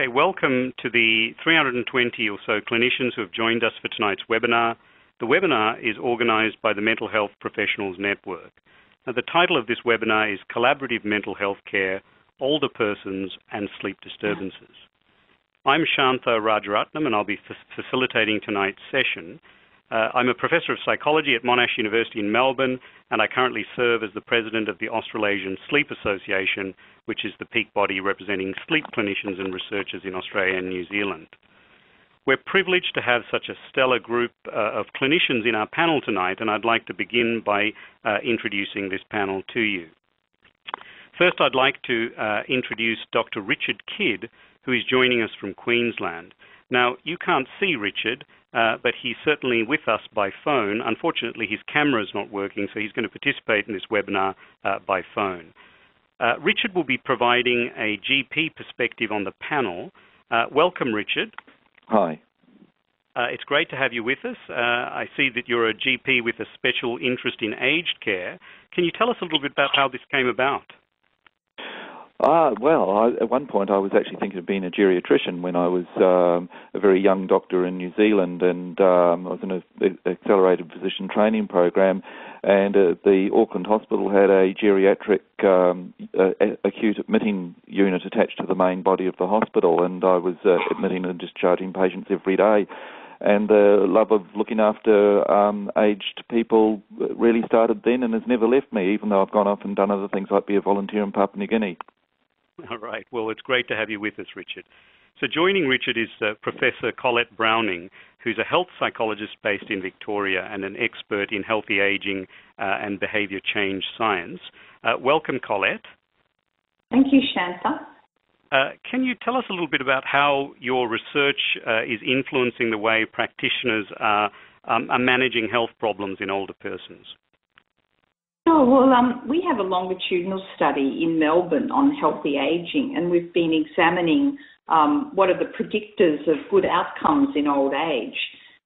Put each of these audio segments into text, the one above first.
Okay, welcome to the 320 or so clinicians who have joined us for tonight's webinar. The webinar is organized by the Mental Health Professionals Network. Now, the title of this webinar is Collaborative Mental Health Care, Older Persons and Sleep Disturbances. I'm Shantha Rajaratnam and I'll be facilitating tonight's session. Uh, I'm a professor of psychology at Monash University in Melbourne, and I currently serve as the president of the Australasian Sleep Association, which is the peak body representing sleep clinicians and researchers in Australia and New Zealand. We're privileged to have such a stellar group uh, of clinicians in our panel tonight, and I'd like to begin by uh, introducing this panel to you. First, I'd like to uh, introduce Dr. Richard Kidd, who is joining us from Queensland. Now, you can't see Richard, uh, but he's certainly with us by phone. Unfortunately, his camera is not working, so he's going to participate in this webinar uh, by phone. Uh, Richard will be providing a GP perspective on the panel. Uh, welcome, Richard. Hi. Uh, it's great to have you with us. I see that you're a GP with a special interest in aged care. Can you tell us a little bit about how this came about? Ah, well, I, at one point I was actually thinking of being a geriatrician when I was um, a very young doctor in New Zealand, and um, I was in an accelerated physician training program, and uh, the Auckland Hospital had a geriatric um, uh, acute admitting unit attached to the main body of the hospital, and I was uh, admitting and discharging patients every day and the love of looking after um, aged people really started then and has never left me, even though I've gone off and done other things like be a volunteer in Papua New Guinea. All right. Well, it's great to have you with us, Richard. So joining Richard is uh, Professor Colette Browning, who's a health psychologist based in Victoria and an expert in healthy aging uh, and behavior change science. Uh, welcome, Colette. Thank you, Shantha. Uh, can you tell us a little bit about how your research uh, is influencing the way practitioners are, um, are managing health problems in older persons? Oh, well, um, we have a longitudinal study in Melbourne on healthy aging, and we've been examining um, what are the predictors of good outcomes in old age.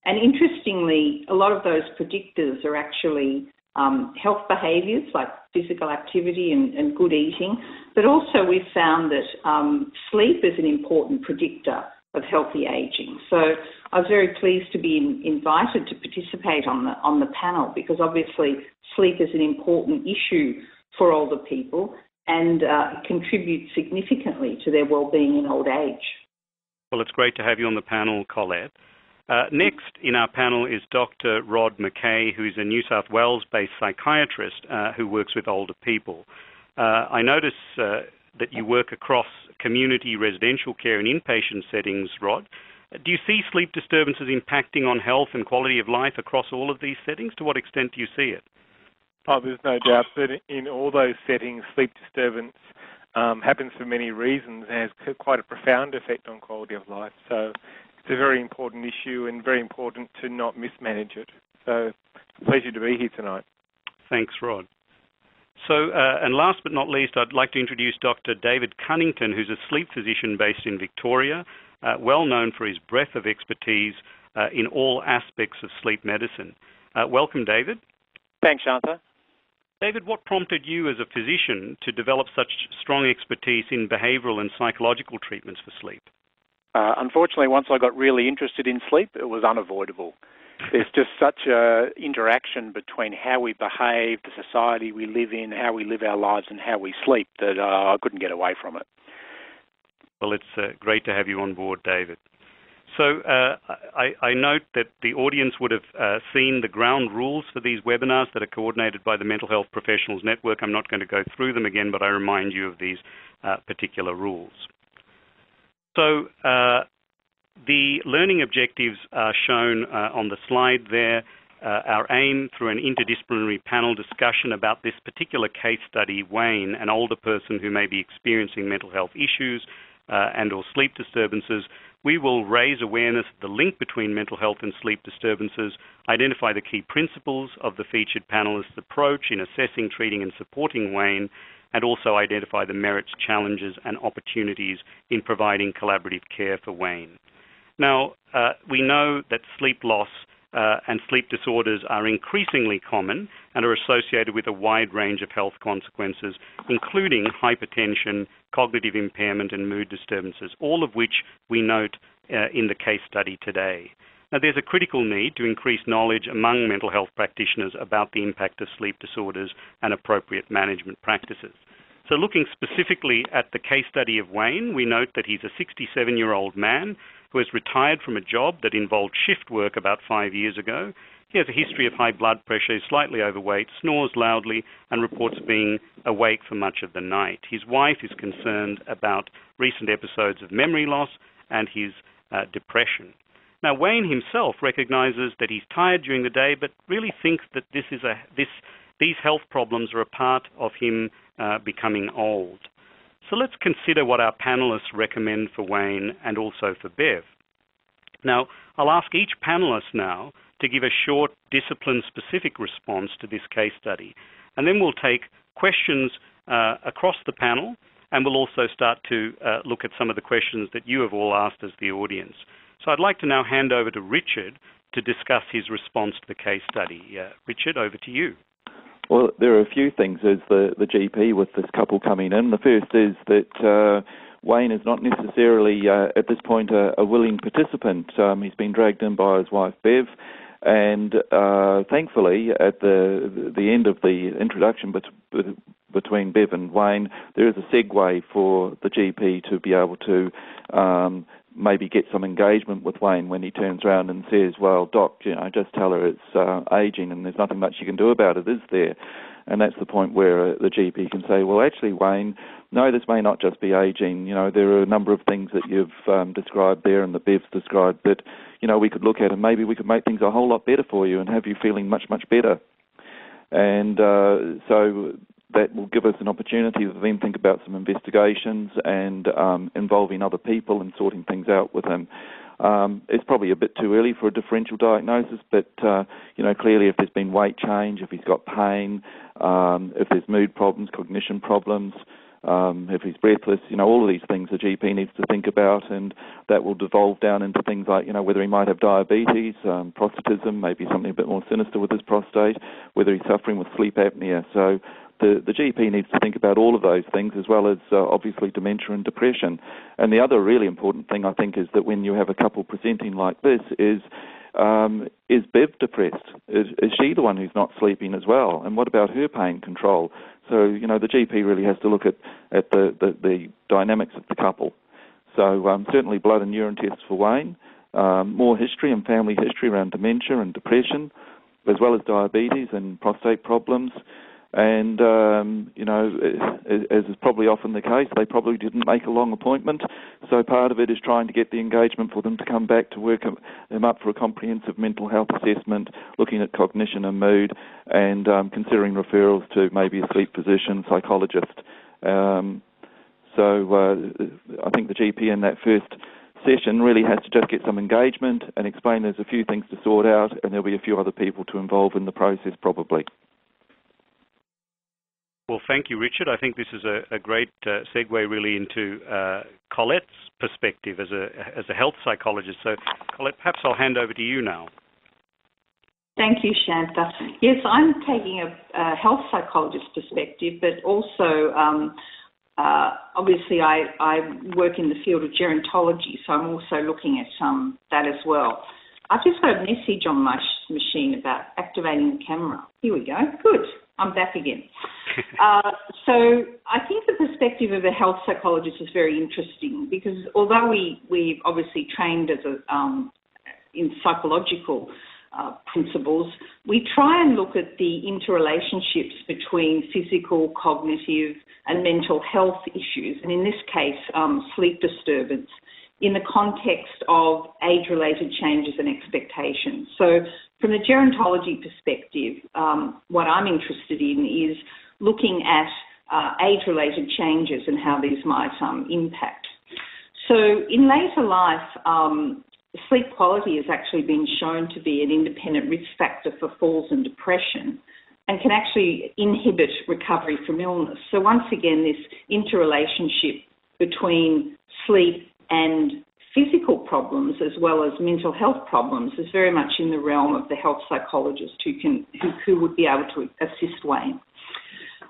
And interestingly, a lot of those predictors are actually um, health behaviours like physical activity and, and, good eating, but also we've found that um, sleep is an important predictor of healthy aging. So I was very pleased to be in, invited to participate on the on the panel because obviously sleep is an important issue for older people and uh, contributes significantly to their well-being in old age. Well, it's great to have you on the panel, Colette. Uh, next in our panel is Dr. Rod McKay, who is a New South Wales-based psychiatrist uh, who works with older people. Uh, I notice uh, that you work across community residential care and inpatient settings, Rod. Do you see sleep disturbances impacting on health and quality of life across all of these settings? To what extent do you see it? Oh, there's no doubt that in all those settings, sleep disturbance um, happens for many reasons and has quite a profound effect on quality of life. So it's a very important issue and very important to not mismanage it. So, pleasure to be here tonight. Thanks, Rod. So, uh, and last but not least, I'd like to introduce Dr. David Cunnington, who's a sleep physician based in Victoria, uh, well known for his breadth of expertise uh, in all aspects of sleep medicine. Uh, welcome, David. Thanks, Shantha. David, what prompted you as a physician to develop such strong expertise in behavioral and psychological treatments for sleep? Uh, unfortunately, once I got really interested in sleep, it was unavoidable. There's just such a interaction between how we behave, the society we live in, how we live our lives, and how we sleep that uh, I couldn't get away from it. Well, it's uh, great to have you on board, David. So uh, I, I, note that the audience would have uh, seen the ground rules for these webinars that are coordinated by the Mental Health Professionals Network. I'm not going to go through them again, but I remind you of these uh, particular rules. So uh, the learning objectives are shown uh, on the slide there. Uh, our aim through an interdisciplinary panel discussion about this particular case study, Wayne, an older person who may be experiencing mental health issues and or sleep disturbances, we will raise awareness of the link between mental health and sleep disturbances, identify the key principles of the featured panelists' approach in assessing, treating, and supporting Wayne, and also identify the merits, challenges, and opportunities in providing collaborative care for Wayne. Now, uh, we know that sleep loss uh, and sleep disorders are increasingly common and are associated with a wide range of health consequences, including hypertension, cognitive impairment, and mood disturbances, all of which we note uh, in the case study today. Now, there's a critical need to increase knowledge among mental health practitioners about the impact of sleep disorders and appropriate management practices. So, looking specifically at the case study of Wayne, we note that he's a 67 year old man who has retired from a job that involved shift work about five years ago. He has a history of high blood pressure, is slightly overweight, snores loudly, and reports being awake for much of the night. His wife is concerned about recent episodes of memory loss and his uh, depression. Now, Wayne himself recognizes that he's tired during the day, but really thinks that this is a this these health problems are a part of him uh, becoming old. So let's consider what our panelists recommend for Wayne and also for Bev. Now, I'll ask each panelist now to give a short, discipline-specific response to this case study, and then we'll take questions uh, across the panel, and we'll also start to uh, look at some of the questions that you have all asked as the audience. So I'd like to now hand over to Richard to discuss his response to the case study. Uh, Richard, over to you. Well, there are a few things as the, the GP with this couple coming in. The first is that uh, Wayne is not necessarily uh, at this point a, a willing participant. Um, he's been dragged in by his wife Bev, and uh, thankfully, at the the end of the introduction bet- between Bev and Wayne, there is a segue for the GP to be able to um, maybe get some engagement with Wayne when he turns around and says, "Well, Doc, you know, just tell her it's uh, aging, and there's nothing much you can do about it, is there?" And that's the point where uh, the GP can say, "Well, actually, Wayne, no, this may not just be aging. You know, there are a number of things that you've um, described there, and that Bev's described that, you know, we could look at, and maybe we could make things a whole lot better for you and have you feeling much, much better." And uh, so that will give us an opportunity to then think about some investigations and um, involving other people and sorting things out with him. Um, it's probably a bit too early for a differential diagnosis, but uh, you know clearly if there's been weight change, if he's got pain, um, if there's mood problems, cognition problems, um, if he's breathless, you know, all of these things the GP needs to think about, and that will devolve down into things like, you know, whether he might have diabetes, um, prostatism, maybe something a bit more sinister with his prostate, whether he's suffering with sleep apnea. So the, the GP needs to think about all of those things as well as uh, obviously dementia and depression. And the other really important thing I think is that when you have a couple presenting like this is um, is Bev depressed? Is, is she the one who's not sleeping as well? And what about her pain control? So you know the GP really has to look at at the the, the dynamics of the couple. So um, certainly blood and urine tests for Wayne, um, more history and family history around dementia and depression, as well as diabetes and prostate problems. And, um, you know, as is probably often the case, they probably didn't make a long appointment. So part of it is trying to get the engagement for them to come back to work them up for a comprehensive mental health assessment, looking at cognition and mood, and um, considering referrals to maybe a sleep physician, psychologist. Um, so uh, I think the GP in that first session really has to just get some engagement and explain there's a few things to sort out, and there'll be a few other people to involve in the process probably. Well, thank you, Richard. I think this is a, a great uh, segue really into uh, Colette's perspective as a as a health psychologist. So, Colette, perhaps I'll hand over to you now. Thank you, Shantha. Yes, I'm taking a, a health psychologist perspective, but also um, uh, obviously I, I, work in the field of gerontology, so I'm also looking at um, that as well. I've just got a message on my machine about activating the camera. Here we go. Good. I'm back again. uh, so I think the perspective of a health psychologist is very interesting because although we we obviously trained as a um, in psychological uh, principles, we try and look at the interrelationships between physical, cognitive, and mental health issues, and in this case, um, sleep disturbance in the context of age-related changes and expectations. So from the gerontology perspective, um, what I'm interested in is looking at uh, age-related changes and how these might um, impact. So in later life, um, sleep quality has actually been shown to be an independent risk factor for falls and depression and can actually inhibit recovery from illness. So once again, this interrelationship between sleep and physical problems as well as mental health problems is very much in the realm of the health psychologist who can who, who would be able to assist Wayne.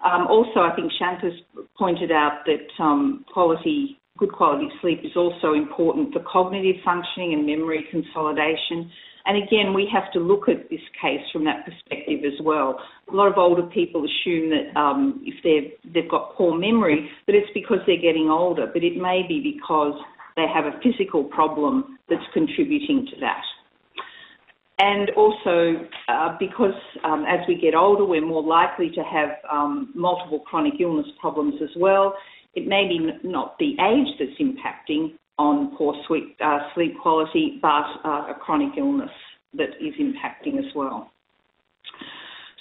Um, also, I think Shantha's pointed out that um, quality, good quality sleep is also important for cognitive functioning and memory consolidation. And again, we have to look at this case from that perspective as well. A lot of older people assume that um, if they've, they've got poor memory, that it's because they're getting older, but it may be because they have a physical problem that's contributing to that. And also, uh, because um, as we get older, we're more likely to have um, multiple chronic illness problems as well. It may be not the age that's impacting on poor sleep, uh, sleep quality, but uh, a chronic illness that is impacting as well.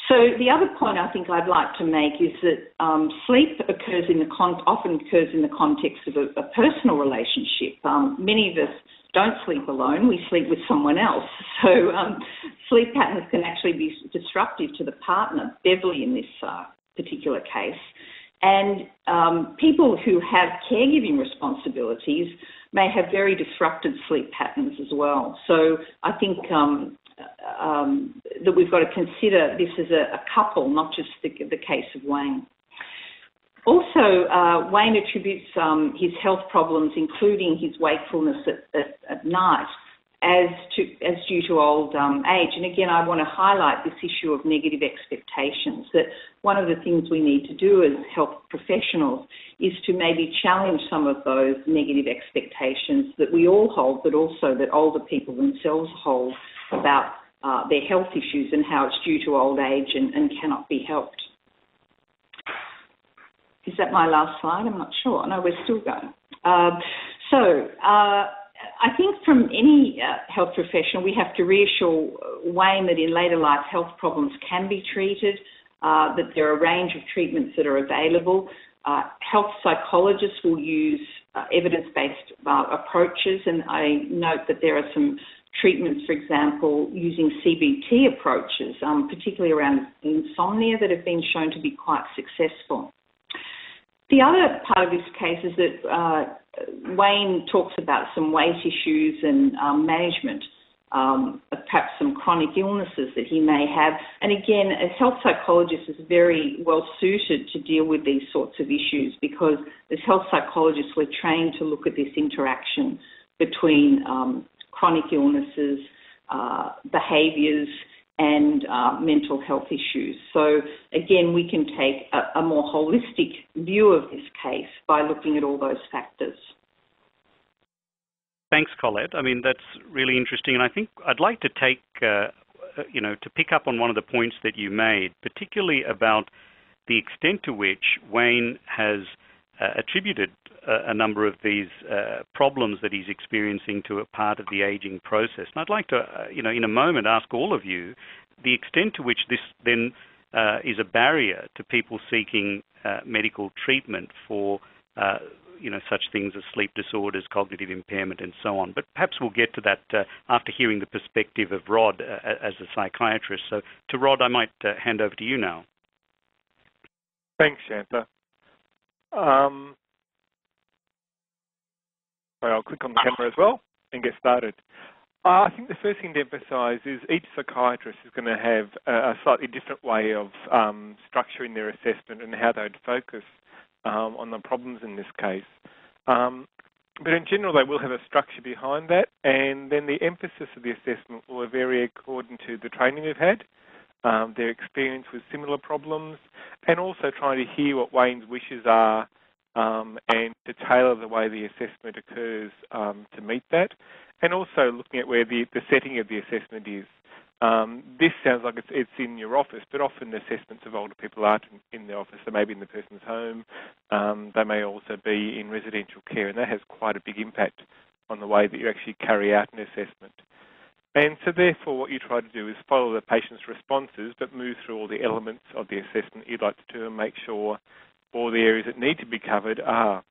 So the other point I think I'd like to make is that um, sleep occurs in the con- often occurs in the context of a, a personal relationship. Um, many of us don't sleep alone; we sleep with someone else. So um, sleep patterns can actually be disruptive to the partner. Beverly, in this uh, particular case, and um, people who have caregiving responsibilities may have very disrupted sleep patterns as well. So I think um, um, that we've got to consider this as a, a couple, not just the, the, case of Wayne. Also, uh, Wayne attributes um, his health problems, including his wakefulness at, at, at night, as, to, as due to old um, age. And again, I want to highlight this issue of negative expectations, that one of the things we need to do as health professionals is to maybe challenge some of those negative expectations that we all hold, but also that older people themselves hold about uh, their health issues and how it's due to old age and, and cannot be helped. Is that my last slide? I'm not sure. No, we're still going. Uh, so, uh, I think from any uh, health professional, we have to reassure Wayne that in later life health problems can be treated, uh, that there are a range of treatments that are available. Uh, health psychologists will use uh, evidence-based uh, approaches, and I note that there are some treatments, for example, using CBT approaches, um, particularly around insomnia, that have been shown to be quite successful. The other part of this case is that uh, Wayne talks about some weight issues and um, management um, of perhaps some chronic illnesses that he may have. And again, a health psychologist is very well suited to deal with these sorts of issues because as health psychologists, we're trained to look at this interaction between um, chronic illnesses, uh, behaviours, and uh, mental health issues. So again, we can take a, a, more holistic view of this case by looking at all those factors. Thanks, Colette. I mean, that's really interesting, and I think I'd like to take, uh, you know, to pick up on one of the points that you made, particularly about the extent to which Wayne has uh, attributed a, a, number of these uh, problems that he's experiencing to a part of the aging process. And I'd like to, uh, you know, in a moment ask all of you the extent to which this then uh, is a barrier to people seeking uh, medical treatment for you know, such things as sleep disorders, cognitive impairment, and so on. But perhaps we'll get to that uh, after hearing the perspective of Rod uh, as a psychiatrist. So, to Rod, I might uh, hand over to you now. Thanks, Shantha. Um, I'll click on the camera as well and get started. Uh, I think the first thing to emphasise is each psychiatrist is going to have a, a slightly different way of um, structuring their assessment and how they'd focus um, on the problems in this case. Um, but in general, they will have a structure behind that, and then the emphasis of the assessment will vary according to the training they've had, um, their experience with similar problems, and also trying to hear what Wayne's wishes are um, and to tailor the way the assessment occurs um, to meet that, and also looking at where the, the setting of the assessment is. Um, this sounds like it's, it's, in your office, but often assessments of older people aren't in, in the office. They may be in the person's home. Um, they may also be in residential care, and that has quite a big impact on the way that you actually carry out an assessment. And so therefore what you try to do is follow the patient's responses, but move through all the elements of the assessment you'd like to do and make sure all the areas that need to be covered are.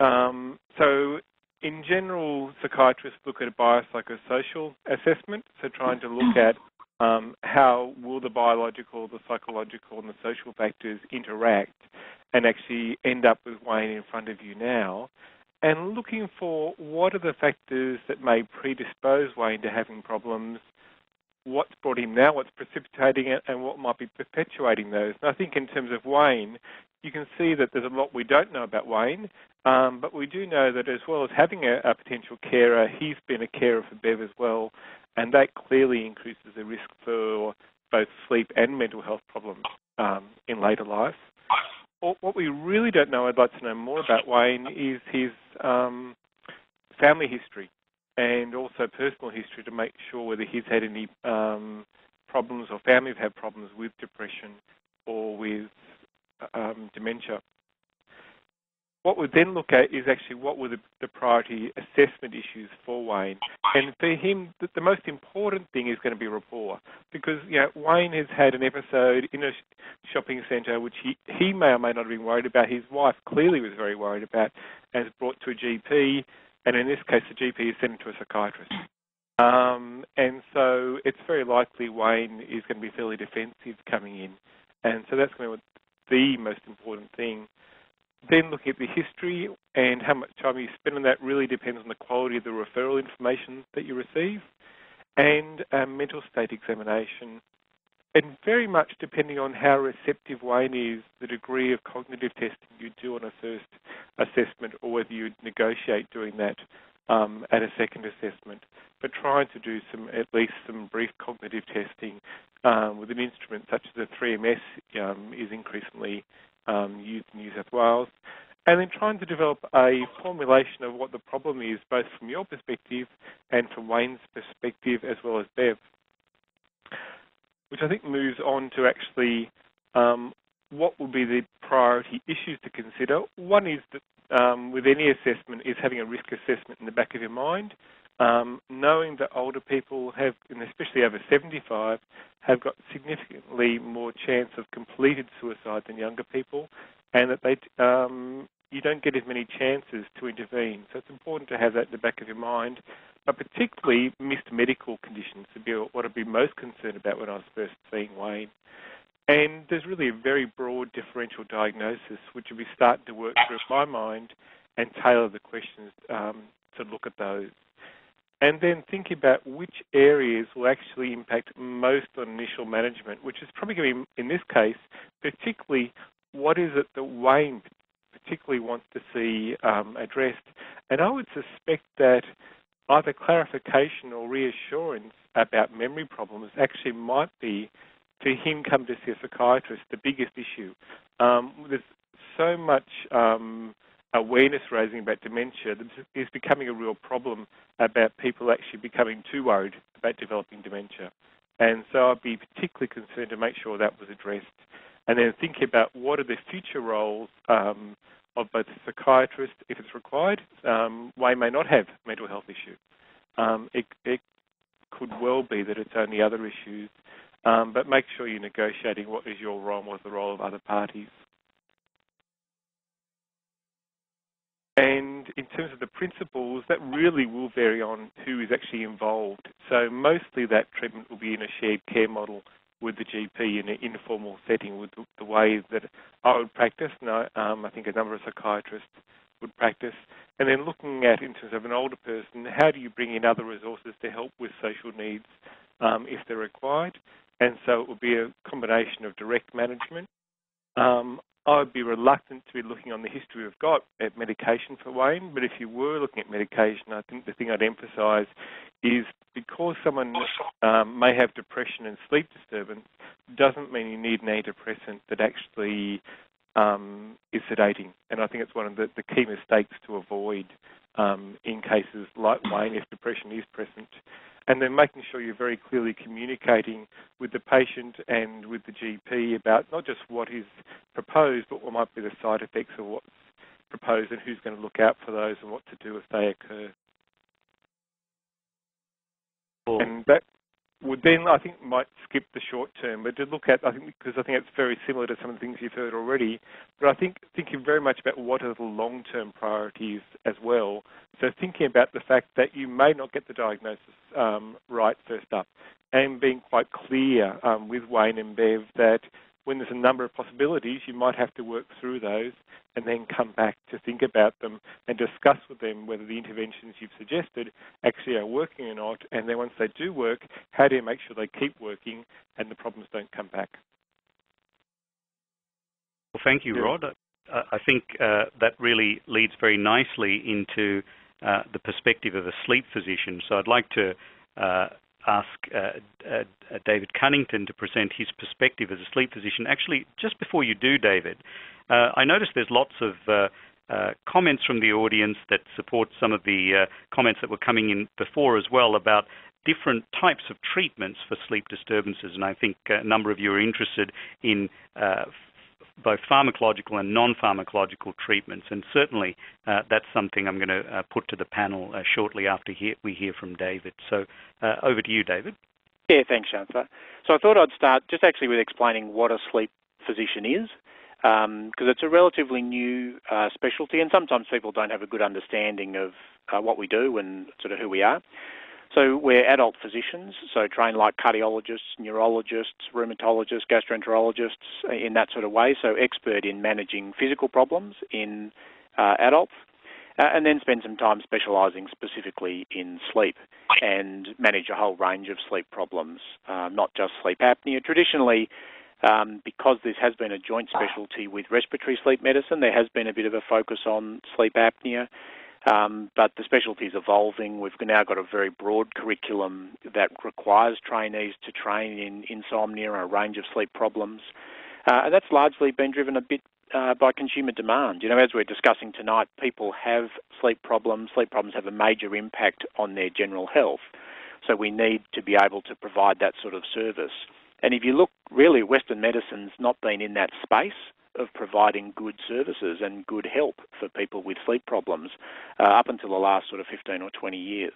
Um, so in general, psychiatrists look at a biopsychosocial assessment, so trying to look at um, how will the biological, the psychological, and the social factors interact and actually end up with Wayne in front of you now and looking for what are the factors that may predispose Wayne to having problems, what's brought him now, what's precipitating it, and what might be perpetuating those. And I think in terms of Wayne, you can see that there's a lot we don't know about Wayne, um, but we do know that as well as having a, a, potential carer, he's been a carer for Bev as well, and that clearly increases the risk for both sleep and mental health problems um, in later life. What we really don't know, I'd like to know more about Wayne, is his um, family history and also personal history to make sure whether he's had any um, problems or family have had problems with depression or with um, dementia. What we then look at is actually what were the, the, priority assessment issues for Wayne. And for him, the, the, most important thing is going to be rapport. Because, you know, Wayne has had an episode in a shopping centre which he, he may or may not have been worried about. His wife clearly was very worried about and is brought to a GP. And in this case, the GP is sent him to a psychiatrist. Um, and so it's very likely Wayne is going to be fairly defensive coming in. And so that's going to be the most important thing. Then looking at the history and how much time you spend on that really depends on the quality of the referral information that you receive and a mental state examination. And very much depending on how receptive Wayne is, the degree of cognitive testing you do on a first assessment or whether you negotiate doing that um, at a second assessment. But trying to do some at least some brief cognitive testing um, with an instrument such as the 3MS um, is increasingly um, used in New South Wales, and then trying to develop a formulation of what the problem is, both from your perspective and from Wayne's perspective, as well as Bev, which I think moves on to actually um, what will be the priority issues to consider. One is that um, with any assessment is having a risk assessment in the back of your mind. Um, knowing that older people have, and especially over 75, have got significantly more chance of completed suicide than younger people, and that they um, you don't get as many chances to intervene. So it's important to have that in the back of your mind, but particularly missed medical conditions would be what I'd be most concerned about when I was first seeing Wayne. And there's really a very broad differential diagnosis, which will be starting to work through my mind and tailor the questions um, to look at those and then think about which areas will actually impact most on initial management, which is probably going to be, in this case, particularly what is it that Wayne particularly wants to see um, addressed. And I would suspect that either clarification or reassurance about memory problems actually might be, for him come to see a psychiatrist, the biggest issue. Um, there's so much um, awareness raising about dementia is becoming a real problem about people actually becoming too worried about developing dementia. And so I'd be particularly concerned to make sure that was addressed. And then thinking about what are the future roles um, of both a psychiatrist, if it's required. Um, may not have mental health issues. Um, it, it, could well be that it's only other issues, um, but make sure you're negotiating what is your role and what is the role of other parties. And in terms of the principles, that really will vary on who is actually involved. So mostly that treatment will be in a shared care model with the GP in an informal setting with the way that I would practice. And I, um, I think a number of psychiatrists would practice. And then looking at, in terms of an older person, how do you bring in other resources to help with social needs um, if they're required? And so it would be a combination of direct management, um, I would be reluctant to be looking on the history we've got at medication for Wayne, but if you were looking at medication, I think the thing I'd emphasise is because someone um, may have depression and sleep disturbance, doesn't mean you need an antidepressant that actually um, is sedating. And I think it's one of the, the key mistakes to avoid um, in cases like Wayne if depression is present and then making sure you're very clearly communicating with the patient and with the GP about not just what is proposed, but what might be the side effects of what's proposed and who's going to look out for those and what to do if they occur. Cool. And that would then, I think, might skip the short term, but to look at, I think, because I think it's very similar to some of the things you've heard already, but I think thinking very much about what are the long-term priorities as well. So thinking about the fact that you may not get the diagnosis um, right first up, and being quite clear um, with Wayne and Bev that when there's a number of possibilities, you might have to work through those and then come back to think about them and discuss with them whether the interventions you've suggested actually are working or not. And then once they do work, how do you make sure they keep working and the problems don't come back? Well, thank you, Rod. I think uh, that really leads very nicely into uh, the perspective of a sleep physician. So I'd like to uh, ask uh, uh, David Cunnington to present his perspective as a sleep physician. Actually, just before you do, David, uh, I noticed there's lots of comments from the audience that support some of the comments that were coming in before as well about different types of treatments for sleep disturbances, and I think a number of you are interested in uh, both pharmacological and non-pharmacological treatments, and certainly uh, that's something I'm going to uh, put to the panel uh, shortly after he- we hear from David. So uh, over to you, David. Yeah, thanks, Chancellor. So I thought I'd start just actually with explaining what a sleep physician is, because um, it's a relatively new uh, specialty, and sometimes people don't have a good understanding of uh, what we do and sort of who we are. So we're adult physicians, so trained like cardiologists, neurologists, rheumatologists, gastroenterologists in that sort of way. So expert in managing physical problems in uh, adults, uh, and then spend some time specialising specifically in sleep and manage a whole range of sleep problems, uh, not just sleep apnea. Traditionally, um, because this has been a joint specialty with respiratory sleep medicine, there has been a bit of a focus on sleep apnea. Um, but the specialty is evolving. We've now got a very broad curriculum that requires trainees to train in insomnia and a range of sleep problems. Uh, and that's largely been driven a bit uh, by consumer demand. You know, as we're discussing tonight, people have sleep problems. Sleep problems have a major impact on their general health. So we need to be able to provide that sort of service. And if you look, really, Western medicine's not been in that space of providing good services and good help for people with sleep problems uh, up until the last sort of 15 or 20 years.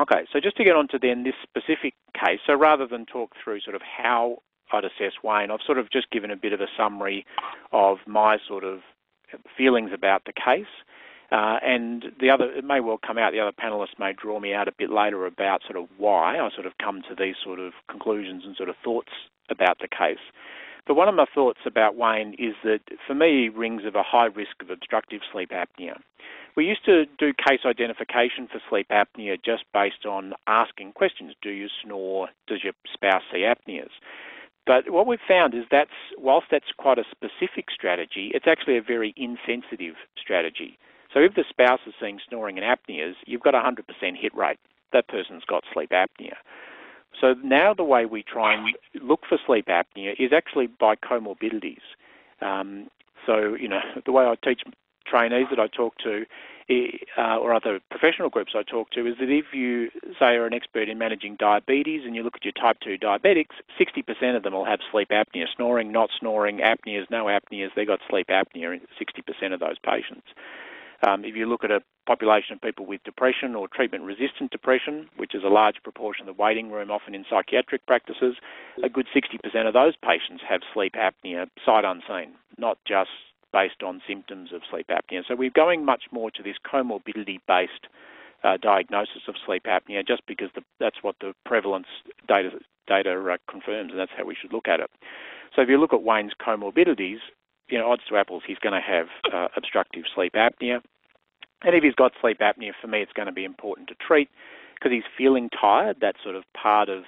Okay, so just to get on to then this specific case, so rather than talk through sort of how I'd assess Wayne, I've sort of just given a bit of a summary of my sort of feelings about the case. Uh, and the other, it may well come out, the other panelists may draw me out a bit later about sort of why I sort of come to these sort of conclusions and sort of thoughts about the case. But one of my thoughts about Wayne is that for me, he rings of a high risk of obstructive sleep apnea. We used to do case identification for sleep apnea just based on asking questions. Do you snore? Does your spouse see apneas? But what we've found is that's, whilst that's quite a specific strategy, it's actually a very insensitive strategy. So if the spouse is seeing snoring and apneas, you've got a 100% hit rate. That person's got sleep apnea. So now the way we try and look for sleep apnea is actually by comorbidities. Um, so, you know, the way I teach trainees that I talk to uh, or other professional groups I talk to is that if you, say, are an expert in managing diabetes and you look at your type 2 diabetics, 60% of them will have sleep apnea, snoring, not snoring, apneas, no apneas, they've got sleep apnea in 60% of those patients. Um, if you look at a population of people with depression or treatment-resistant depression, which is a large proportion of the waiting room, often in psychiatric practices, a good 60% of those patients have sleep apnea sight unseen, not just based on symptoms of sleep apnea. So we're going much more to this comorbidity-based uh, diagnosis of sleep apnea just because the, that's what the prevalence data, data uh, confirms, and that's how we should look at it. So if you look at Wayne's comorbidities, you know, odds to apples, he's going to have uh, obstructive sleep apnea. And if he's got sleep apnea, for me, it's going to be important to treat because he's feeling tired. That's sort of part of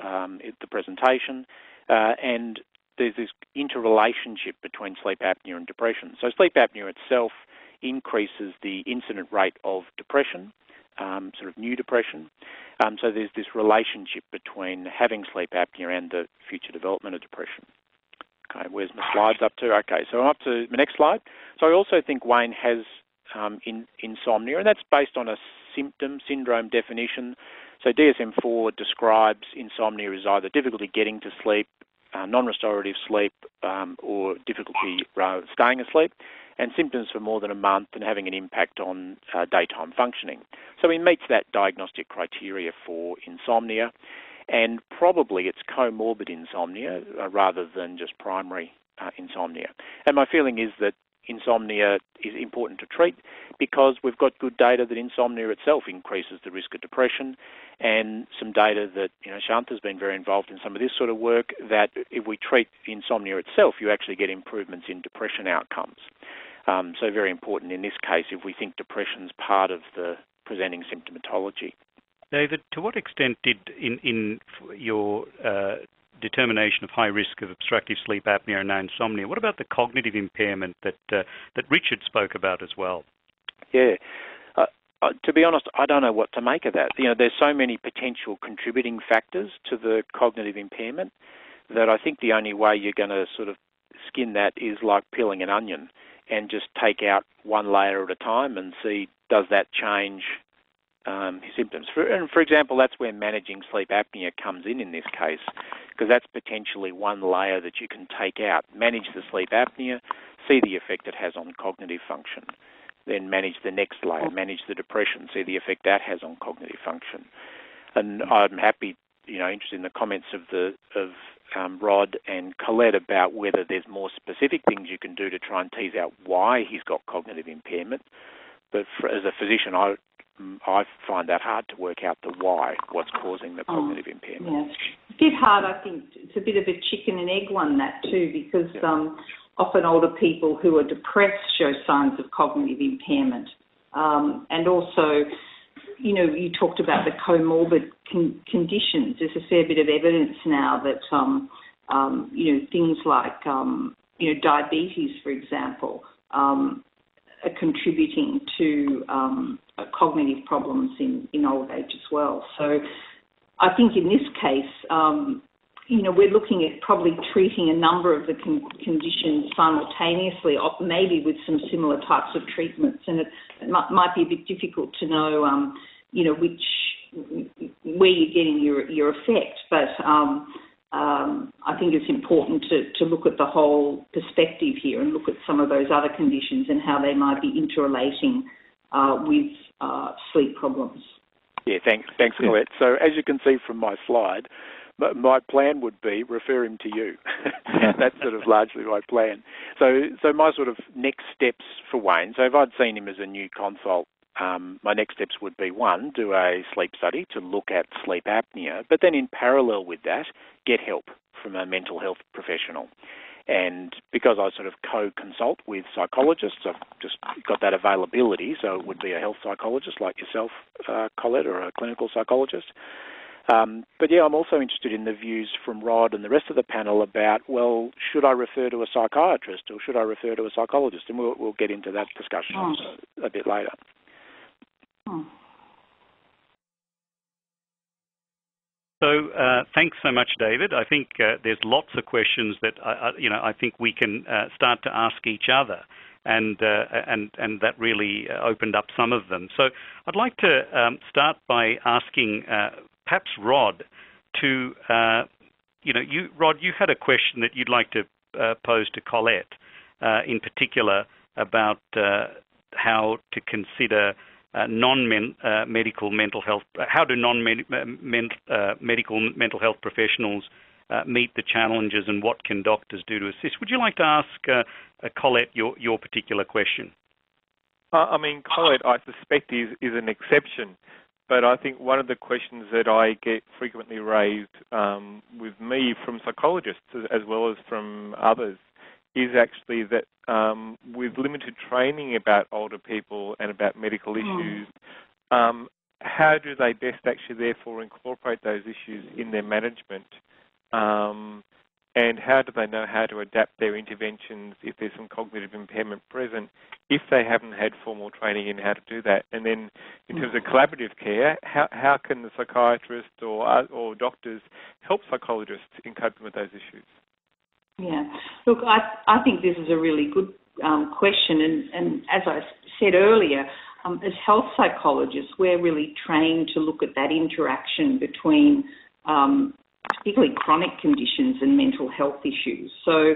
um, the presentation. Uh, and there's this interrelationship between sleep apnea and depression. So sleep apnea itself increases the incident rate of depression, um, sort of new depression. Um, so there's this relationship between having sleep apnea and the future development of depression. Okay, where's my slides up to? Okay, so I'm up to the next slide. So I also think Wayne has um, in, insomnia, and that's based on a symptom syndrome definition. So DSM-4 describes insomnia as either difficulty getting to sleep, uh, non-restorative sleep, um, or difficulty uh, staying asleep, and symptoms for more than a month and having an impact on uh, daytime functioning. So he meets that diagnostic criteria for insomnia, and probably it's comorbid insomnia uh, rather than just primary uh, insomnia. And my feeling is that insomnia is important to treat because we've got good data that insomnia itself increases the risk of depression and some data that, you know, Shantha's been very involved in some of this sort of work that if we treat insomnia itself, you actually get improvements in depression outcomes. Um, so very important in this case if we think depression's part of the presenting symptomatology. David, to what extent did in, your uh, determination of high risk of obstructive sleep apnea and insomnia, what about the cognitive impairment that uh, that Richard spoke about as well? Yeah. Uh, to be honest, I don't know what to make of that. You know, there's so many potential contributing factors to the cognitive impairment that I think the only way you're going to sort of skin that is like peeling an onion and just take out one layer at a time and see does that change um, symptoms. For, and for example, that's where managing sleep apnea comes in in this case, because that's potentially one layer that you can take out. Manage the sleep apnea, see the effect it has on cognitive function. Then manage the next layer, manage the depression, see the effect that has on cognitive function. And I'm happy, you know, interested in the comments of the of um, Rod and Colette about whether there's more specific things you can do to try and tease out why he's got cognitive impairment. But for, as a physician, I I find that hard to work out the why, what's causing the oh, cognitive oh, impairment. Yeah. It's a bit hard, I think. It's a bit of a chicken and egg one, that too, because yeah. um, often older people who are depressed show signs of cognitive impairment. Um, and also, you know, you talked about the comorbid con- conditions. There's a fair bit of evidence now that, um, um, you know, things like, um, you know, diabetes, for example, um, are contributing to um, cognitive problems in, in old age as well. So I think in this case, um, you know, we're looking at probably treating a number of the con- conditions simultaneously, maybe with some similar types of treatments, and it, it might, be a bit difficult to know, um, you know, which where you're getting your your effect, but um, I think it's important to, to look at the whole perspective here and look at some of those other conditions and how they might be interrelating uh, with uh, sleep problems. Yeah, thanks, thanks, Colette. So as you can see from my slide, my plan would be refer him to you. That's sort of largely my plan. So, so my sort of next steps for Wayne. So if I'd seen him as a new consult, um, my next steps would be one, do a sleep study to look at sleep apnea, but then in parallel with that, get help from a mental health professional. And because I sort of co-consult with psychologists, I've just got that availability. So it would be a health psychologist like yourself, uh, Colette, or a clinical psychologist. Um, but yeah, I'm also interested in the views from Rod and the rest of the panel about, well, should I refer to a psychiatrist or should I refer to a psychologist? And we'll, we'll get into that discussion oh. a bit later. So uh, thanks so much, David. I think uh, there's lots of questions that I, you know I think we can uh, start to ask each other, and uh, and and that really uh, opened up some of them. So I'd like to um, start by asking uh, perhaps Rod to you know you Rod you had a question that you'd like to pose to Colette in particular about how to consider non-medical uh, uh mental health, uh, how do non-medical uh, uh, mental health professionals meet the challenges and what can doctors do to assist? Would you like to ask Colette your, particular question? I mean, Colette, I suspect is, is an exception, but I think one of the questions that I get frequently raised um, with me from psychologists as well as from others is actually that um, with limited training about older people and about medical hmm. issues, um, how do they best actually therefore incorporate those issues in their management? Um, and how do they know how to adapt their interventions if there's some cognitive impairment present, if they haven't had formal training in how to do that? And then, in terms of hmm. collaborative care, how, how can the psychiatrist or, uh, or doctors help psychologists in coping with those issues? Yeah. Look, I, I think this is a really good um, question. And, and as I said earlier, um, as health psychologists, we're really trained to look at that interaction between um, particularly chronic conditions and mental health issues. So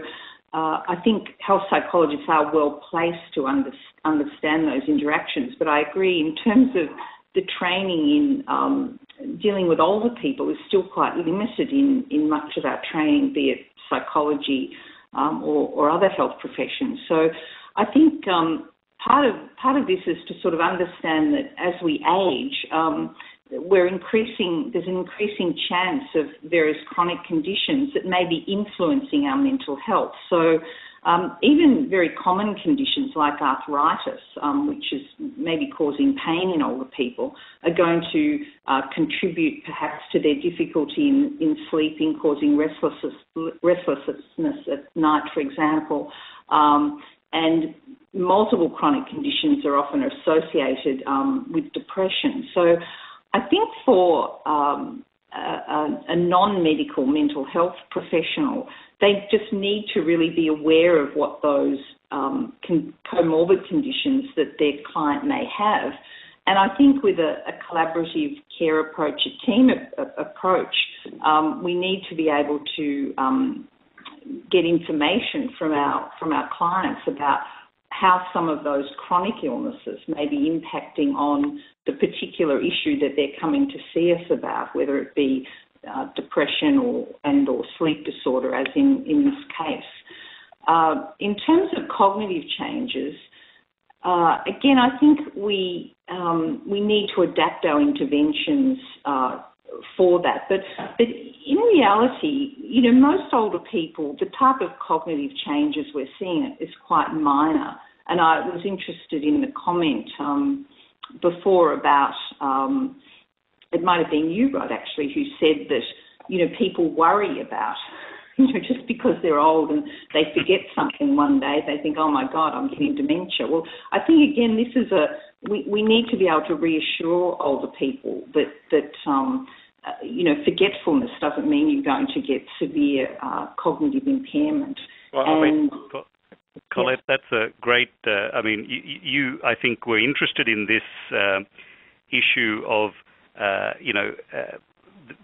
uh, I think health psychologists are well placed to under, understand those interactions. But I agree in terms of the training in um, dealing with older people is still quite limited in, in much of our training, be it psychology um, or, or, other health professions. So I think um, part of part of this is to sort of understand that as we age, um, we're increasing. There's an increasing chance of various chronic conditions that may be influencing our mental health. So. Um, even very common conditions like arthritis, um, which is maybe causing pain in older people, are going to uh, contribute perhaps to their difficulty in, in sleeping, causing restlessness, restlessness at night, for example. Um, and multiple chronic conditions are often associated um, with depression. So I think for um, a, a non-medical mental health professional, they just need to really be aware of what those um, con- comorbid conditions that their client may have. And I think with a, a collaborative care approach, a team a, a, approach, um, we need to be able to um, get information from our from our clients about how some of those chronic illnesses may be impacting on the particular issue that they're coming to see us about, whether it be uh, depression or and or sleep disorder, as in in this case. Uh, in terms of cognitive changes, uh, again, I think we um, we need to adapt our interventions uh, for that. But but in reality, you know, most older people, the type of cognitive changes we're seeing is quite minor. And I was interested in the comment um, before about um, it might have been you, Rod, actually, who said that you know people worry about you know just because they're old and they forget something one day, they think, oh my God, I'm getting dementia. Well, I think again, this is a we, we need to be able to reassure older people that that um, uh, you know, forgetfulness doesn't mean you're going to get severe uh, cognitive impairment. Well, and, I mean, Colette, that's a great. Uh, I mean, you, you, I think, were interested in this uh, issue of, uh, you know, uh,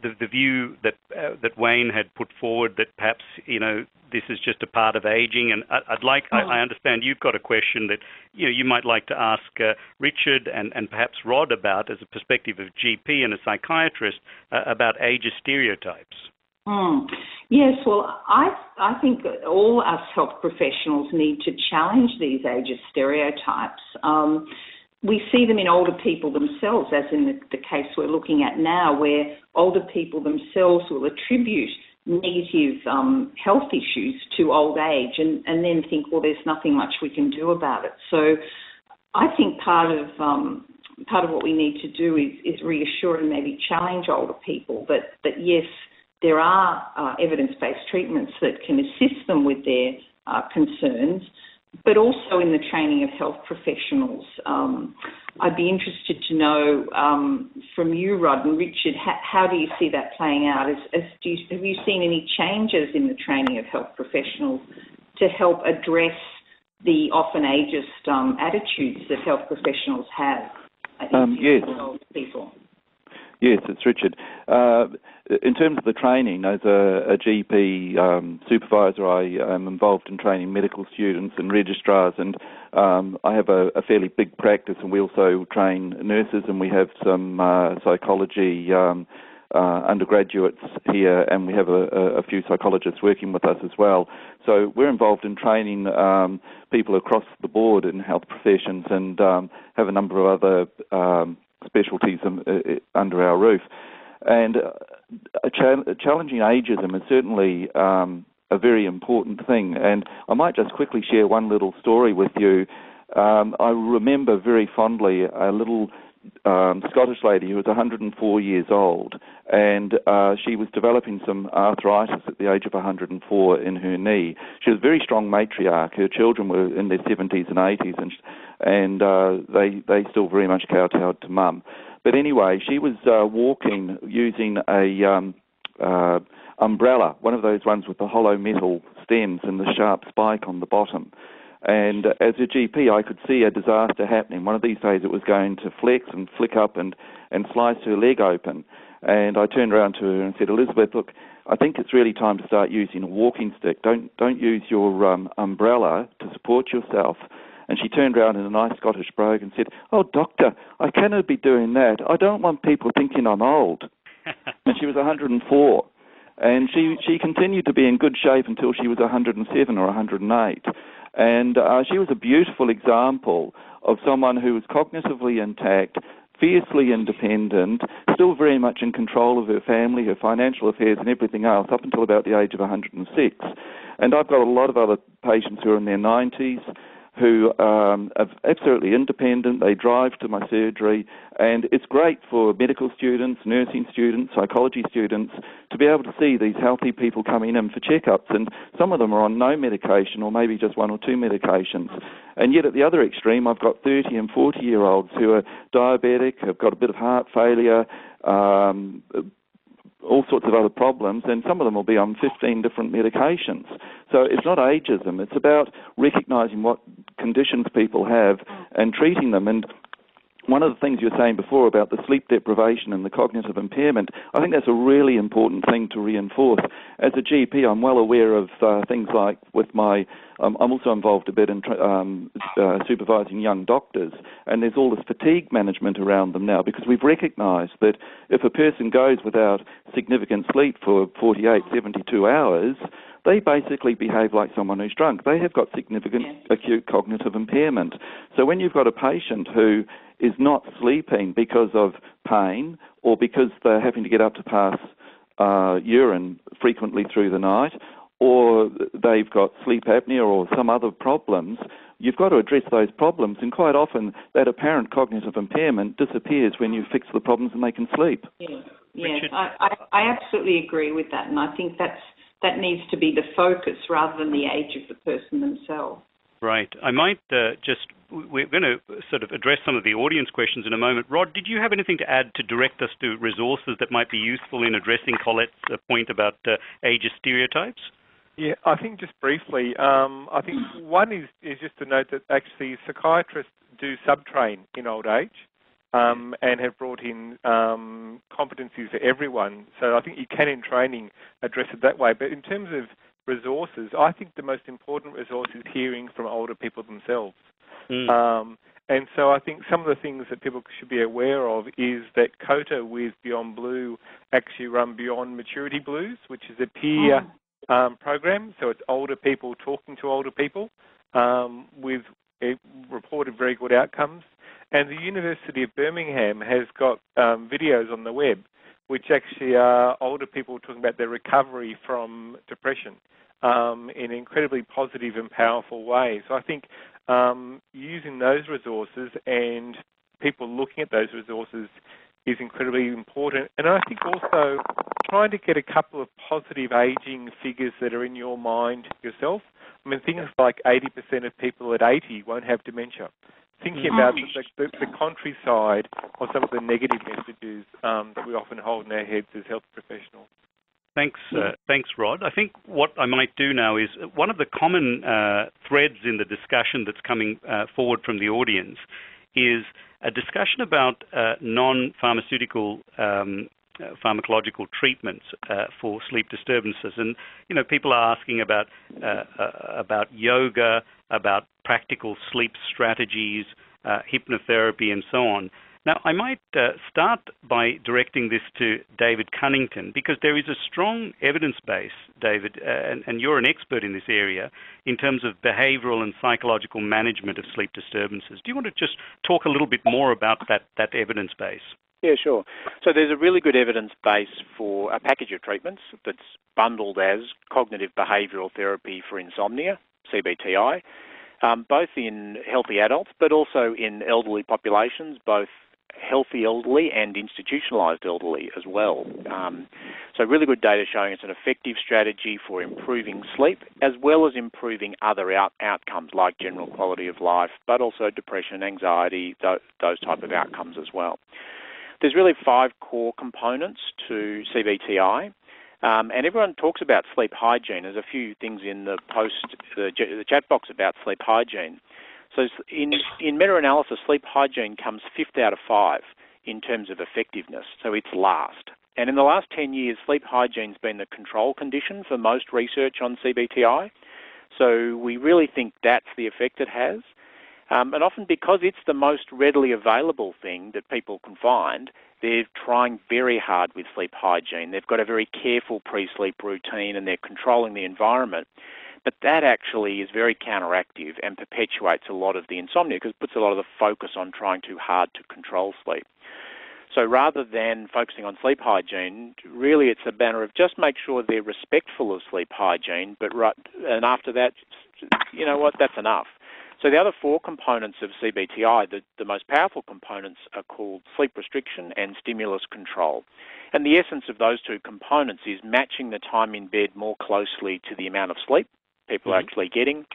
the, the view that that Wayne had put forward that perhaps, you know, this is just a part of aging. And I, would like, oh. I, I, understand you've got a question that you know you might like to ask uh, Richard and, and perhaps Rod about as a perspective of GP and a psychiatrist uh, about ageist stereotypes. Mm. Yes, well, I I think all us health professionals need to challenge these ageist stereotypes. We see them in older people themselves, as in the, the case we're looking at now, where older people themselves will attribute negative um, health issues to old age and, and then think, well, there's nothing much we can do about it. So I think part of um, part of what we need to do is, is reassure and maybe challenge older people that, that yes, there are uh, evidence-based treatments that can assist them with their uh, concerns, but also in the training of health professionals. Um, I'd be interested to know um, from you, Rod and Richard, how, how, do you see that playing out? As, as you, have you seen any changes in the training of health professionals to help address the often ageist um, attitudes that health professionals have? Um, yes. People? Yes, it's Richard. Uh, in terms of the training, as a, a GP um, supervisor, I am involved in training medical students and registrars, and um, I have a, a, fairly big practice, and we also train nurses, and we have some uh, psychology um, uh, undergraduates here, and we have a, a, few psychologists working with us as well. So we're involved in training um, people across the board in health professions, and um, have a number of other um, specialties um, uh, uh, under our roof. And uh, challenging ageism is certainly um, a very important thing. And I might just quickly share one little story with you. Um, I remember very fondly a little um, Scottish lady who was 104 years old, and uh, she was developing some arthritis at the age of 104 in her knee. She was a very strong matriarch. Her children were in their 70s and 80s, and and uh, they they still very much kowtowed to mum. But anyway, she was uh, walking using a um, uh, umbrella, one of those ones with the hollow metal stems and the sharp spike on the bottom. And as a GP, I could see a disaster happening. One of these days, it was going to flex and flick up and, and slice her leg open. And I turned around to her and said, Elizabeth, look, I think it's really time to start using a walking stick. Don't don't use your um, umbrella to support yourself. And she turned around in a nice Scottish brogue and said, Oh, doctor, I cannot be doing that. I don't want people thinking I'm old. and she was 104. And she, she continued to be in good shape until she was 107 or 108. And uh, she was a beautiful example of someone who was cognitively intact, fiercely independent, still very much in control of her family, her financial affairs, and everything else up until about the age of 106. And I've got a lot of other patients who are in their 90s who um, are absolutely independent. They drive to my surgery, and it's great for medical students, nursing students, psychology students to be able to see these healthy people coming in for checkups. And some of them are on no medication or maybe just one or two medications. And yet at the other extreme, I've got 30 and 40 year olds who are diabetic, have got a bit of heart failure, um, all sorts of other problems, and some of them will be on 15 different medications. So it's not ageism, it's about recognizing what conditions people have and treating them. And one of the things you were saying before about the sleep deprivation and the cognitive impairment, I think that's a really important thing to reinforce. As a GP, I'm well aware of uh, things like with my, um, I'm also involved a bit in um, uh, supervising young doctors, and there's all this fatigue management around them now because we've recognised that if a person goes without significant sleep for 48, 72 hours, they basically behave like someone who's drunk. They have got significant acute cognitive impairment. So when you've got a patient who is not sleeping because of pain or because they're having to get up to pass uh, urine frequently through the night, or they've got sleep apnea or some other problems, you've got to address those problems. And quite often, that apparent cognitive impairment disappears when you fix the problems and they can sleep. Yeah, yes, I, I, I absolutely agree with that, and I think that's that needs to be the focus rather than the age of the person themselves. Right. I might uh, just, we're going to sort of address some of the audience questions in a moment. Rod, did you have anything to add to direct us to resources that might be useful in addressing Colette's uh, point about uh, ageist stereotypes? Yeah, I think just briefly, um, I think one is, is just to note that actually psychiatrists do subtrain in old age um, and have brought in um, competencies for everyone. So I think you can, in training, address it that way. But in terms of resources, I think the most important resource is hearing from older people themselves. Mm. Um, and so I think some of the things that people should be aware of is that COTA with Beyond Blue actually run Beyond Maturity Blues, which is a peer oh. um, program. So it's older people talking to older people um, with reported very good outcomes. And the University of Birmingham has got um, videos on the web which actually are older people talking about their recovery from depression um, in incredibly positive and powerful ways. So I think um, using those resources and people looking at those resources is incredibly important. And I think also trying to get a couple of positive aging figures that are in your mind yourself. I mean, things like 80% of people at 80 won't have dementia thinking mm-hmm. about the, the, the countryside or some of the negative messages um, that we often hold in our heads as health professionals. Thanks, uh, thanks, Rod. I think what I might do now is one of the common uh, threads in the discussion that's coming uh, forward from the audience is a discussion about uh, non-pharmaceutical um, uh, pharmacological treatments uh, for sleep disturbances, and you know people are asking about about yoga, about practical sleep strategies, uh, hypnotherapy, and so on. Now, I might uh, start by directing this to David Cunnington because there is a strong evidence base, David, uh, and, and, you're an expert in this area in terms of behavioral and psychological management of sleep disturbances. Do you want to just talk a little bit more about that, that evidence base? Yeah, sure. So there's a really good evidence base for a package of treatments that's bundled as cognitive behavioural therapy for insomnia, CBTI, um, both in healthy adults but also in elderly populations, both healthy elderly and institutionalised elderly as well. Um, so really good data showing it's an effective strategy for improving sleep as well as improving other out- outcomes like general quality of life, but also depression, anxiety, th- those type of outcomes as well. There's really five core components to CBTI. Um, and everyone talks about sleep hygiene. There's a few things in the post, the, the chat box about sleep hygiene. So in, in meta-analysis, sleep hygiene comes fifth out of five in terms of effectiveness. So it's last. And in the last 10 years, sleep hygiene's been the control condition for most research on CBTI. So we really think that's the effect it has. Um, and often because it's the most readily available thing that people can find, they're trying very hard with sleep hygiene. They've got a very careful pre-sleep routine and they're controlling the environment. But that actually is very counteractive and perpetuates a lot of the insomnia because it puts a lot of the focus on trying too hard to control sleep. So rather than focusing on sleep hygiene, really it's a matter of just make sure they're respectful of sleep hygiene, but right, and after that, you know what, that's enough. So the other four components of CBTI, the, the most powerful components are called sleep restriction and stimulus control. And the essence of those two components is matching the time in bed more closely to the amount of sleep people mm-hmm. are actually getting.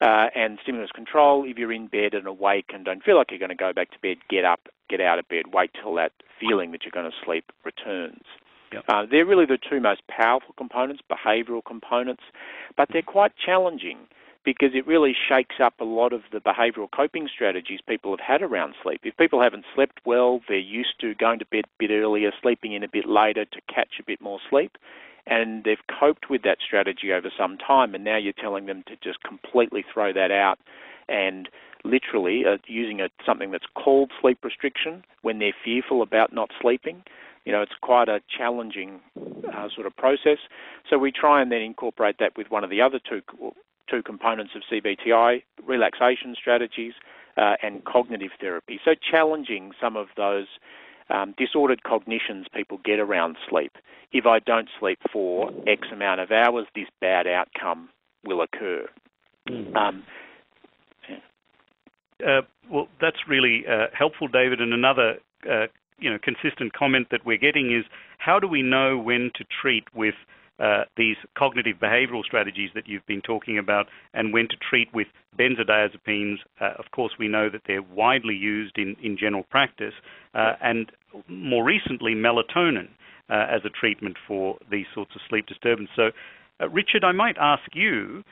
Uh, and stimulus control, if you're in bed and awake and don't feel like you're going to go back to bed, get up, get out of bed, wait till that feeling that you're going to sleep returns. Yep. Uh, they're really the two most powerful components, behavioural components, but they're quite challenging because it really shakes up a lot of the behavioural coping strategies people have had around sleep. If people haven't slept well, they're used to going to bed a bit earlier, sleeping in a bit later to catch a bit more sleep, and they've coped with that strategy over some time, and now you're telling them to just completely throw that out and literally uh, using a, something that's called sleep restriction when they're fearful about not sleeping. You know, it's quite a challenging uh, sort of process. So we try and then incorporate that with one of the other two two components of CBTI, relaxation strategies uh, and cognitive therapy. So challenging some of those um, disordered cognitions people get around sleep. If I don't sleep for X amount of hours, this bad outcome will occur. Mm. Um, uh, well, that's really uh, helpful, David. And another, uh, you know, consistent comment that we're getting is how do we know when to treat with uh, these cognitive behavioral strategies that you've been talking about and when to treat with benzodiazepines. Uh, of course, we know that they're widely used in, in general practice, uh, and more recently, melatonin uh, as a treatment for these sorts of sleep disturbance. So, uh, Richard, I might ask you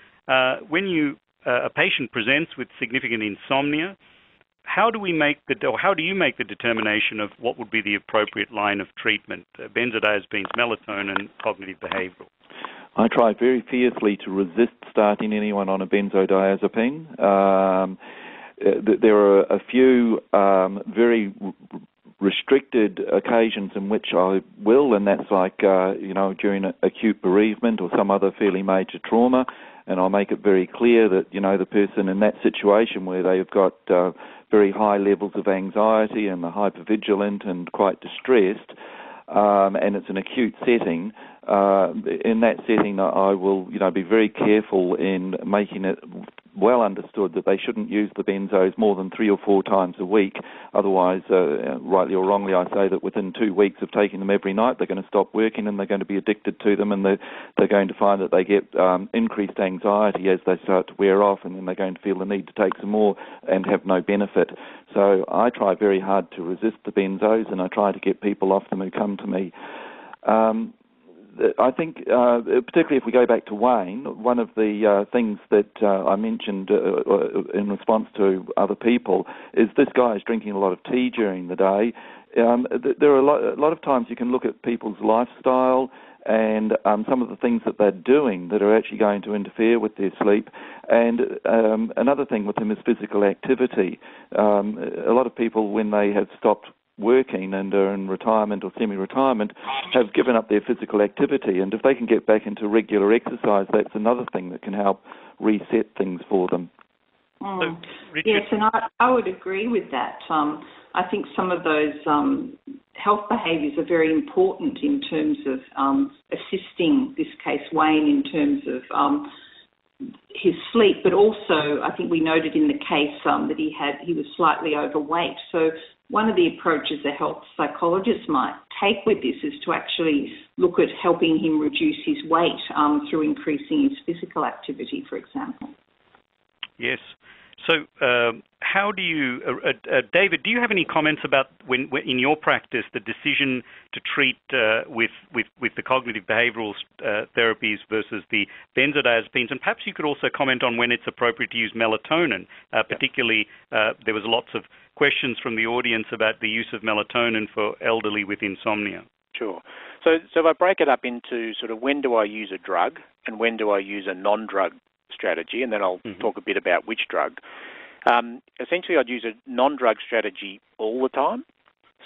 when you a patient presents with significant insomnia, how do we make the or how do you make the determination of what would be the appropriate line of treatment? Uh, benzodiazepines, melatonin, and cognitive behavioural. I try very fiercely to resist starting anyone on a benzodiazepine. Um, uh, there are a few um, very restricted occasions in which I will, and that's like uh, you know during acute bereavement or some other fairly major trauma, and I'll make it very clear that you know the person in that situation where they've got uh, very high levels of anxiety and are hypervigilant and quite distressed, um, and it's an acute setting, uh, in that setting, I will, you know, be very careful in making it well understood that they shouldn't use the benzos more than three or four times a week. Otherwise, uh, rightly or wrongly, I say that within two weeks of taking them every night, they're going to stop working and they're going to be addicted to them, and they're, they're going to find that they get um, increased anxiety as they start to wear off, and then they're going to feel the need to take some more and have no benefit. So I try very hard to resist the benzos, and I try to get people off them who come to me. Um, I think, uh, particularly if we go back to Wayne, one of the uh, things that uh, I mentioned uh, uh, in response to other people is this guy is drinking a lot of tea during the day. Um, there are a lot, a lot, of times you can look at people's lifestyle and um, some of the things that they're doing that are actually going to interfere with their sleep. And um, another thing with them is physical activity. Um, a lot of people, when they have stopped working and are in retirement or semi-retirement have given up their physical activity and if they can get back into regular exercise that's another thing that can help reset things for them. Mm. yes, and I, I would agree with that. Um, I think some of those um, health behaviours are very important in terms of um, assisting this case Wayne in terms of um, his sleep, but also I think we noted in the case um, that he had he was slightly overweight. So one of the approaches a health psychologist might take with this is to actually look at helping him reduce his weight um, through increasing his physical activity, for example. Yes. So, um, how do you, uh, uh, uh, David? Do you have any comments about when, when, in your practice, the decision to treat uh, with, with with the cognitive behavioural uh, therapies versus the benzodiazepines? And perhaps you could also comment on when it's appropriate to use melatonin. Uh, particularly, there was lots of questions from the audience about the use of melatonin for elderly with insomnia. Sure. So, so if I break it up into sort of when do I use a drug and when do I use a non-drug strategy, and then I'll mm-hmm. talk a bit about which drug. Um, essentially, I'd use a non-drug strategy all the time.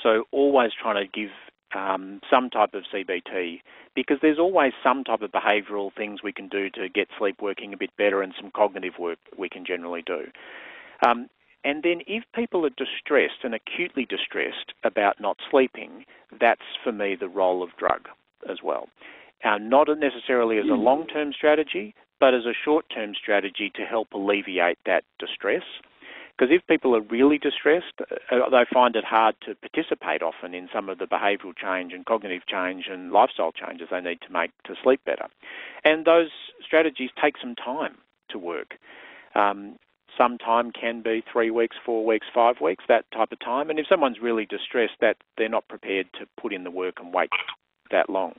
So always trying to give um, some type of CBT, because there's always some type of behavioural things we can do to get sleep working a bit better and some cognitive work we can generally do. Um, and then if people are distressed and acutely distressed about not sleeping, that's for me the role of drug as well. Uh, not necessarily as a hmm. long-term strategy, but as a short-term strategy to help alleviate that distress. Because if people are really distressed, uh, they find it hard to participate often in some of the behavioural change and cognitive change and lifestyle changes they need to make to sleep better. And those strategies take some time to work. Um, some time can be three weeks, four weeks, five weeks, that type of time. And if someone's really distressed, that they're not prepared to put in the work and wait that long.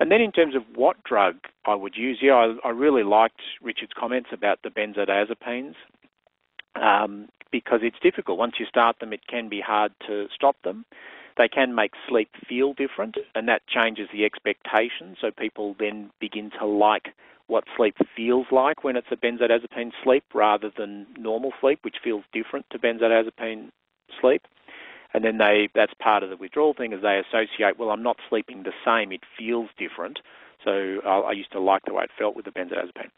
And then in terms of what drug I would use, yeah, I, I really liked Richard's comments about the benzodiazepines um, because it's difficult. Once you start them, it can be hard to stop them. They can make sleep feel different, and that changes the expectation. So people then begin to like what sleep feels like when it's a benzodiazepine sleep rather than normal sleep, which feels different to benzodiazepine sleep. And then they that's part of the withdrawal thing is they associate, well, I'm not sleeping the same, it feels different. So I, I used to like the way it felt with the benzodiazepine.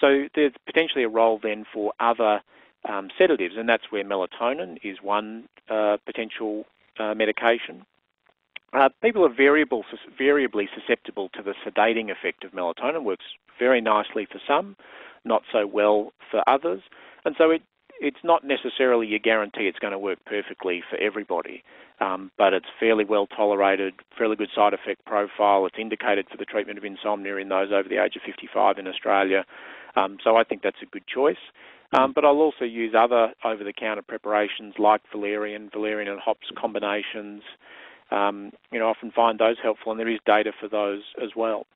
So there's potentially a role then for other um, sedatives, and that's where melatonin is one uh, potential uh, medication. Uh, people are variable, variably susceptible to the sedating effect of melatonin. Works very nicely for some, not so well for others, and so it it's not necessarily a guarantee it's going to work perfectly for everybody, um, but it's fairly well tolerated, fairly good side effect profile. It's indicated for the treatment of insomnia in those over the age of 55 in Australia, um, so I think that's a good choice. Um, but I'll also use other over-the-counter preparations like valerian, valerian and hops combinations. Um, you know, often find those helpful, and there is data for those as well.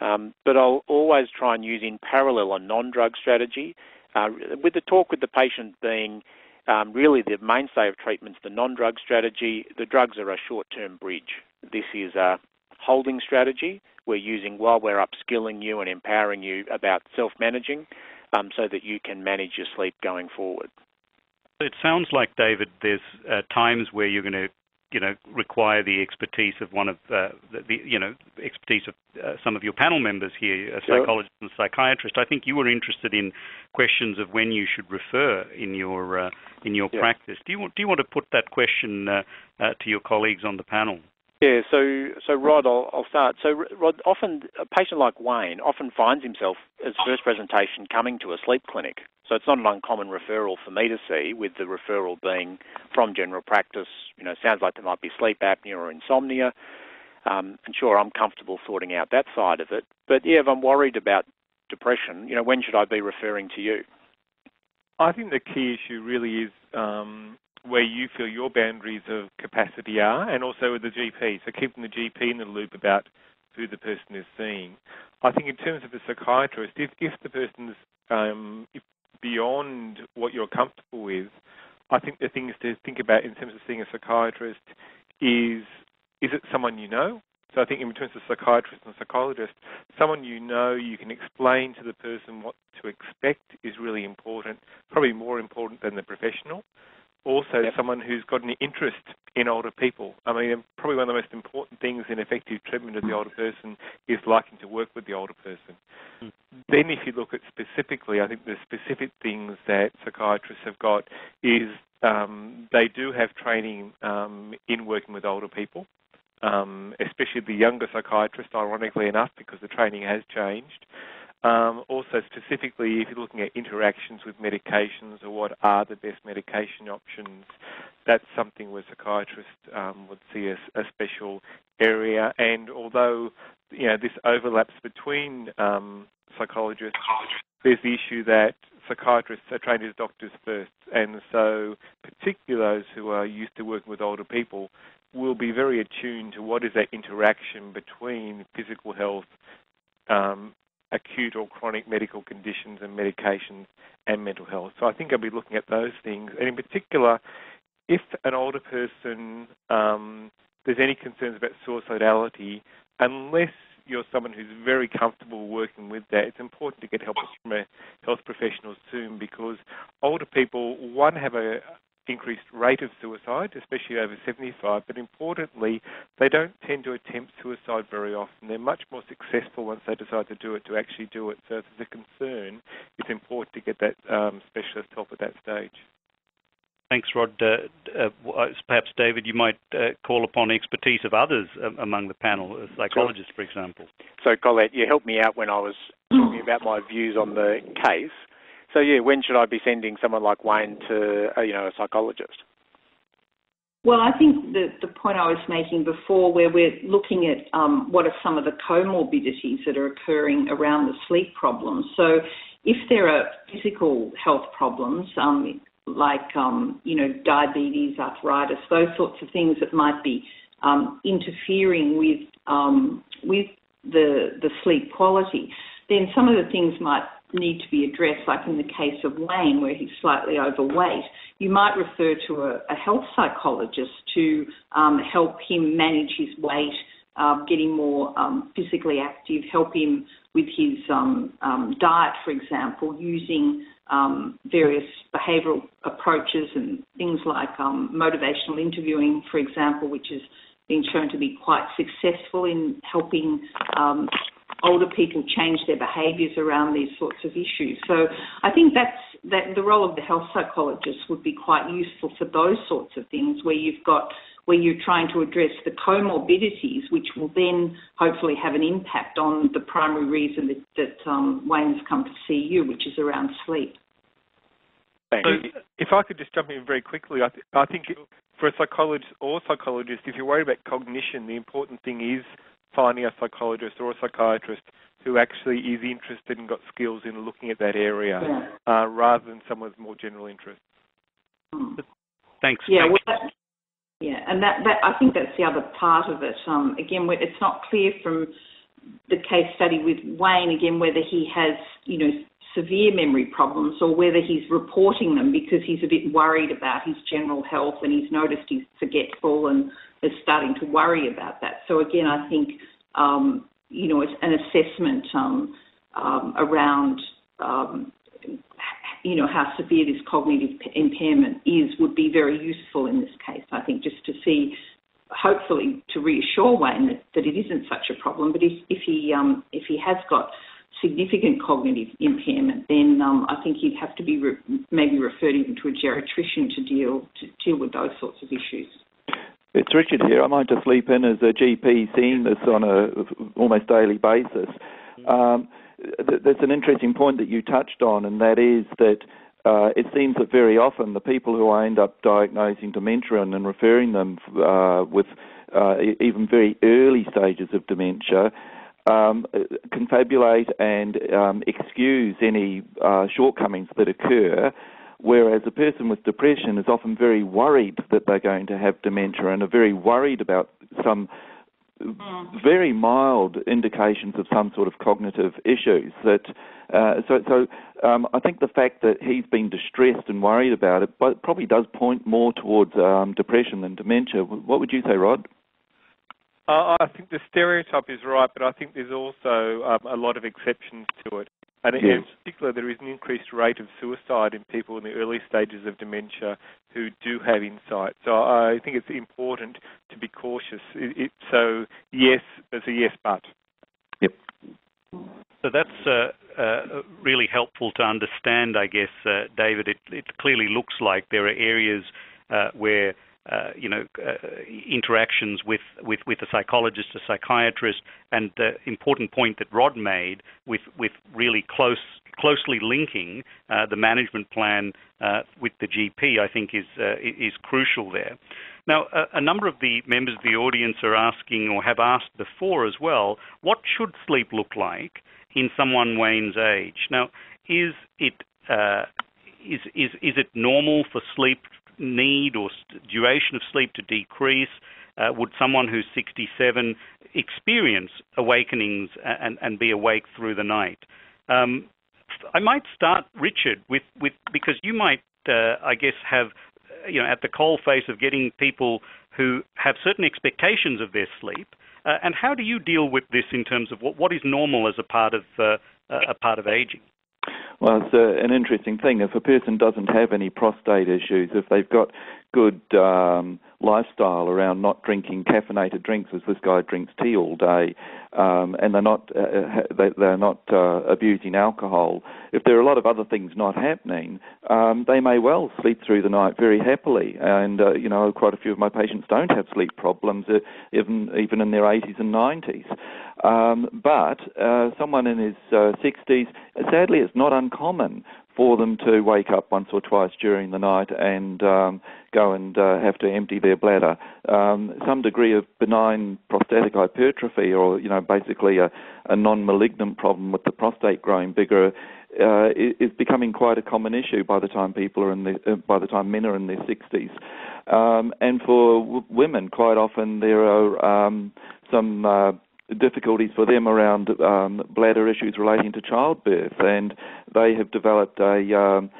Um, but I'll always try and use in parallel a non-drug strategy, uh, with the talk with the patient being um, really the mainstay of treatments, the non-drug strategy. The drugs are a short-term bridge. This is a holding strategy we're using while we're upskilling you and empowering you about self-managing um, so that you can manage your sleep going forward. It sounds like, David, there's uh, times where you're going to you know, require the expertise of one of uh, the, the, you know, expertise of uh, some of your panel members here, a sure. psychologist and psychiatrist. I think you were interested in questions of when you should refer in your uh, in your yeah. practice. Do you want do you want to put that question uh, uh, to your colleagues on the panel? Yeah, so so Rod, I'll, I'll start. So Rod, often a patient like Wayne often finds himself as first presentation coming to a sleep clinic. So it's not an uncommon referral for me to see, with the referral being from general practice. You know, sounds like there might be sleep apnea or insomnia. Um, and sure, I'm comfortable sorting out that side of it. But yeah, if I'm worried about depression, you know, when should I be referring to you? I think the key issue really is um, where you feel your boundaries of capacity are, and also with the GP. So keeping the GP in the loop about who the person is seeing. I think in terms of the psychiatrist, if, if the person's um, if beyond what you're comfortable with, I think the things to think about in terms of seeing a psychiatrist is is it someone you know? So I think in terms of psychiatrist and psychologist, someone you know you can explain to the person what to expect is really important, probably more important than the professional also yep. someone who's got an interest in older people. I mean, probably one of the most important things in effective treatment of the older person is liking to work with the older person. Mm. Then, if you look at specifically, I think the specific things that psychiatrists have got is um, they do have training um, in working with older people. Um, especially the younger psychiatrists, ironically enough, because the training has changed. Um, also, specifically, if you're looking at interactions with medications or what are the best medication options, that's something where psychiatrists um, would see as a special area. And although you know this overlaps between um, psychologists, there's the issue that psychiatrists are trained as doctors first, and so particularly those who are used to working with older people will be very attuned to what is that interaction between physical health um, acute or chronic medical conditions and medications and mental health. So I think I'll be looking at those things. And in particular, if an older person, um, there's any concerns about suicidality, unless you're someone who's very comfortable working with that, it's important to get help from a health professional soon because older people, one, have a increased increased rate of suicide, especially over 75, but importantly, they don't tend to attempt suicide very often. They're much more successful once they decide to do it, to actually do it. So if there's a concern, it's important to get that um, specialist help at that stage. Thanks, Rod. Uh, uh, uh, perhaps, David, you might uh, call upon expertise of others uh, among the panel, uh, psychologists, for example. So, Colette, you helped me out when I was talking about my views on the case. So, yeah, when should I be sending someone like Wayne to, you know, a psychologist? Well, I think the, the point I was making before, where we're looking at um, what are some of the comorbidities that are occurring around the sleep problems. So, if there are physical health problems, um, like um, you know diabetes, arthritis, those sorts of things that might be um, interfering with um, with the the sleep quality, then some of the things might need to be addressed. Like in the case of Wayne, where he's slightly overweight, you might refer to a, a health psychologist to um, help him manage his weight. Uh, getting more um, physically active, help him with his um, diet, for example, using um, various behavioural approaches and things like um, motivational interviewing, for example, which has been shown to be quite successful in helping um, older people change their behaviours around these sorts of issues. So I think that's that the role of the health psychologist would be quite useful for those sorts of things where you've got where you're trying to address the comorbidities, which will then hopefully have an impact on the primary reason that, that um, Wayne's come to see you, which is around sleep. Thanks. So if I could just jump in very quickly, I, th- I think for a psychologist or psychologist, if you're worried about cognition, the important thing is finding a psychologist or a psychiatrist who actually is interested and got skills in looking at that area, yeah. uh, rather than someone with more general interest. Hmm. Thanks. Yeah, well, that, yeah, and that, that I think that's the other part of it. Um, again, it's not clear from the case study with Wayne again whether he has you know severe memory problems or whether he's reporting them because he's a bit worried about his general health and he's noticed he's forgetful and is starting to worry about that. So again, I think um, you know an assessment um, um, around um, you know, how severe this cognitive impairment is would be very useful in this case. I think just to see, hopefully, to reassure Wayne that, that it isn't such a problem. But if, if he um, if he has got significant cognitive impairment, then um, I think he'd have to be re- maybe referred even to a geriatrician to deal to deal with those sorts of issues. It's Richard here. I might just leap in as a GP seeing this on a almost daily basis. Um, that's an interesting point that you touched on, and that is that uh, it seems that very often the people who I end up diagnosing dementia and, and referring them uh, with uh, even very early stages of dementia um, confabulate and um, excuse any uh, shortcomings that occur. Whereas a person with depression is often very worried that they're going to have dementia and are very worried about some Mm. very mild indications of some sort of cognitive issues. That uh, so so um, I think the fact that he's been distressed and worried about it, but probably does point more towards um, depression than dementia. What would you say, Rod? Uh, I think the stereotype is right, but I think there's also um, a lot of exceptions to it. And yes. in particular, there is an increased rate of suicide in people in the early stages of dementia who do have insight. So I think it's important to be cautious. It, it, so yes, there's a yes, but. Yep. So that's uh, uh, really helpful to understand, I guess, uh, David. It, it, clearly looks like there are areas uh, where uh, you know, uh, interactions with, with, with a psychologist, a psychiatrist, and the important point that Rod made with, with really close, closely linking uh, the management plan uh, with the GP, I think is, uh, is crucial there. Now, a, a, number of the members of the audience are asking or have asked before as well, what should sleep look like in someone Wayne's age? Now, is it is, is, is it normal for sleep need or duration of sleep to decrease? Uh, would someone who's 67 experience awakenings and, and be awake through the night? Um, I might start, Richard, with, with because you might, uh, I guess, have you know at the coal face of getting people who have certain expectations of their sleep. Uh, and how do you deal with this in terms of what, what is normal as a part of uh, a part of aging? Well, it's a, an interesting thing. If a person doesn't have any prostate issues, if they've got good um, lifestyle around not drinking caffeinated drinks, as this guy drinks tea all day, um, and they're not uh, uh they, they're not uh, abusing alcohol. If there are a lot of other things not happening, um, they may well sleep through the night very happily. And uh, you know, quite a few of my patients don't have sleep problems, uh, even even in their 80s and 90s. Um, but uh, someone in his 60s, sadly, it's not uncommon for them to wake up once or twice during the night and um, go and uh, have to empty their bladder. Um, some degree of benign prostatic hypertrophy, or you know, basically a, a non-malignant problem with the prostate growing bigger, uh, is becoming quite a common issue by the time people are in the uh, by the time men are in their 60s. Um, and for w- women, quite often there are um, some uh, difficulties for them around um, bladder issues relating to childbirth, and they have developed a, um,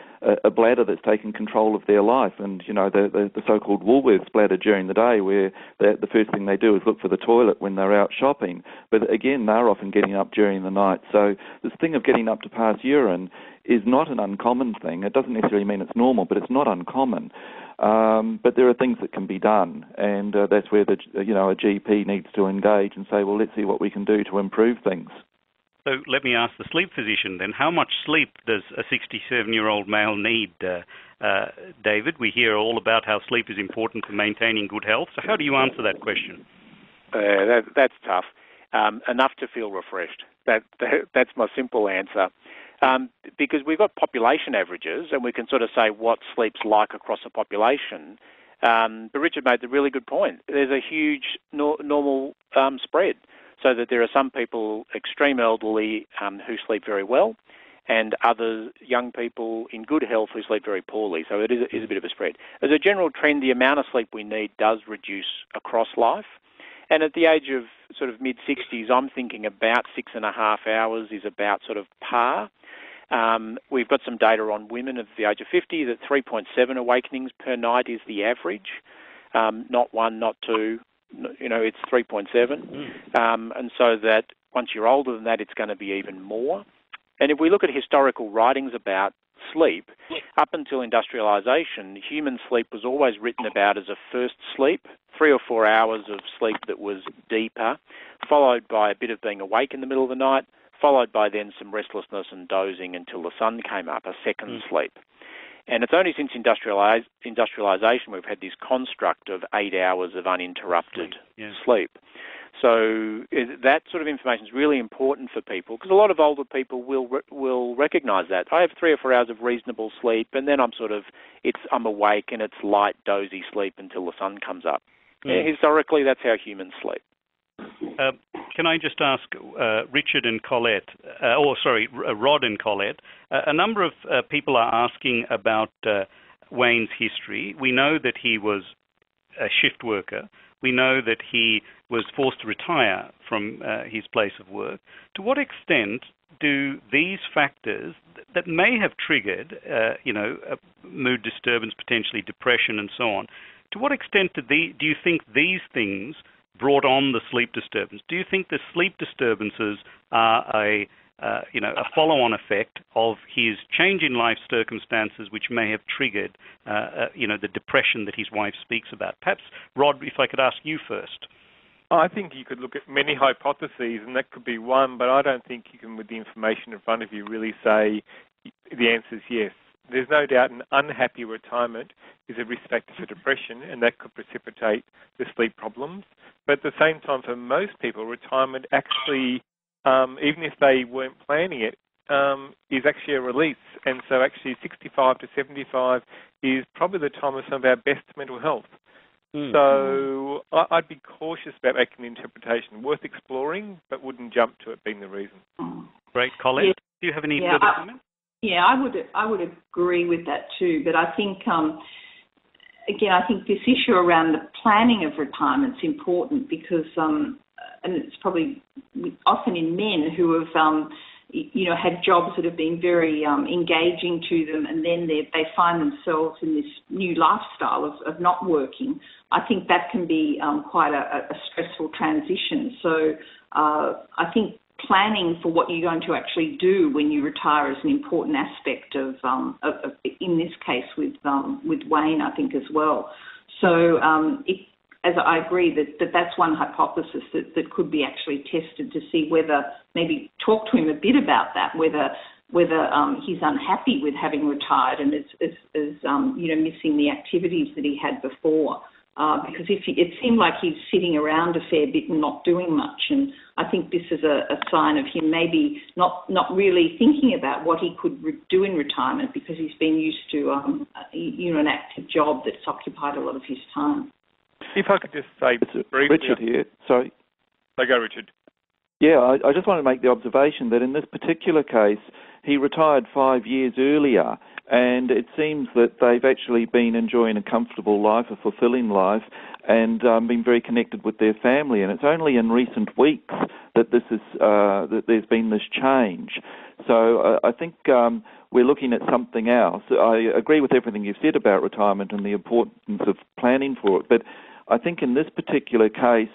a, bladder that's taken control of their life, and you know the, the, the so-called Woolworths bladder during the day, where the, the first thing they do is look for the toilet when they're out shopping. But again, they're often getting up during the night. So this thing of getting up to pass urine is not an uncommon thing. It doesn't necessarily mean it's normal, but it's not uncommon. Um, but there are things that can be done, and uh, that's where the you know a GP needs to engage and say, well, let's see what we can do to improve things. So let me ask the sleep physician then: How much sleep does a 67-year-old male need? Uh, uh, David, we hear all about how sleep is important for maintaining good health. So how do you answer that question? Uh, that, that's tough. Um, enough to feel refreshed. That, that, that's my simple answer um, because we've got population averages and we can sort of say what sleep's like across a population. Um, but Richard made the really good point. There's a huge no- normal um, spread, so that there are some people, extreme elderly, um, who sleep very well, and other young people in good health who sleep very poorly. So it is, is a bit of a spread. As a general trend, the amount of sleep we need does reduce across life. And at the age of sort of mid 60s, I'm thinking about six and a half hours is about sort of par. Um, we've got some data on women of the age of 50 that 3.7 awakenings per night is the average, um, not one, not two. You know, it's 3.7, mm. um, and so that once you're older than that, it's going to be even more. And if we look at historical writings about sleep, up until industrialisation, human sleep was always written about as a first sleep, three or four hours of sleep that was deeper, followed by a bit of being awake in the middle of the night, followed by then some restlessness and dozing until the sun came up, a second mm. sleep. And it's only since industrialize, industrialization we've had this construct of eight hours of uninterrupted yeah. sleep. So that sort of information is really important for people because a lot of older people will will recognise that. I have three or four hours of reasonable sleep, and then I'm sort of it's I'm awake and it's light dozy sleep until the sun comes up. Mm. Historically, that's how humans sleep. Uh, can I just ask uh, Richard and Colette, uh, or sorry, uh, Rod and Colette, uh, a number of uh, people are asking about Wayne's history. We know that he was a shift worker. We know that he was forced to retire from uh, his place of work. To what extent do these factors that may have triggered, uh, you know, mood disturbance, potentially depression, and so on, to what extent the, do you think these things brought on the sleep disturbance. Do you think the sleep disturbances are a uh, you know, a follow-on effect of his change in life circumstances, which may have triggered, uh, uh, you know, the depression that his wife speaks about. Perhaps, Rod, if I could ask you first. I think you could look at many hypotheses, and that could be one, but I don't think you can, with the information in front of you, really say the answer is yes. There's no doubt an unhappy retirement is a risk factor for depression, and that could precipitate the sleep problems. But at the same time, for most people, retirement actually, um, even if they weren't planning it, um, is actually a release. And so, actually, 65 to 75 is probably the time of some of our best mental health. Mm. So, I'd be cautious about making the interpretation. Worth exploring, but wouldn't jump to it being the reason. Great, Colette. Yeah. Do you have any yeah, further comments? Yeah, I would I would agree with that too. But I think um, again, I think this issue around the planning of retirement is important because, um, and it's probably often in men who have, um, you know, had jobs that have been very um, engaging to them, and then they they find themselves in this new lifestyle of, of not working. I think that can be um, quite a, a stressful transition. So uh, I think planning for what you're going to actually do when you retire is an important aspect of, um, of, of in this case with um, with Wayne, I think as well. So um, it, as I agree that, that that's one hypothesis that, that could be actually tested to see whether maybe talk to him a bit about that, whether whether um, he's unhappy with having retired and is, is, is um, you know missing the activities that he had before. Uh, because if he, it seemed like he's sitting around a fair bit and not doing much, and I think this is a, a sign of him maybe not not really thinking about what he could re- do in retirement because he's been used to um, you know an active job that's occupied a lot of his time. If I could just say briefly, Richard here. Sorry. I go, Richard. Yeah, I, I just want to make the observation that in this particular case, he retired five years earlier, and it seems that they've actually been enjoying a comfortable life, a fulfilling life, and um, been very connected with their family. And it's only in recent weeks that this is uh, that there's been this change. So uh, I think um, we're looking at something else. I agree with everything you've said about retirement and the importance of planning for it, but I think in this particular case,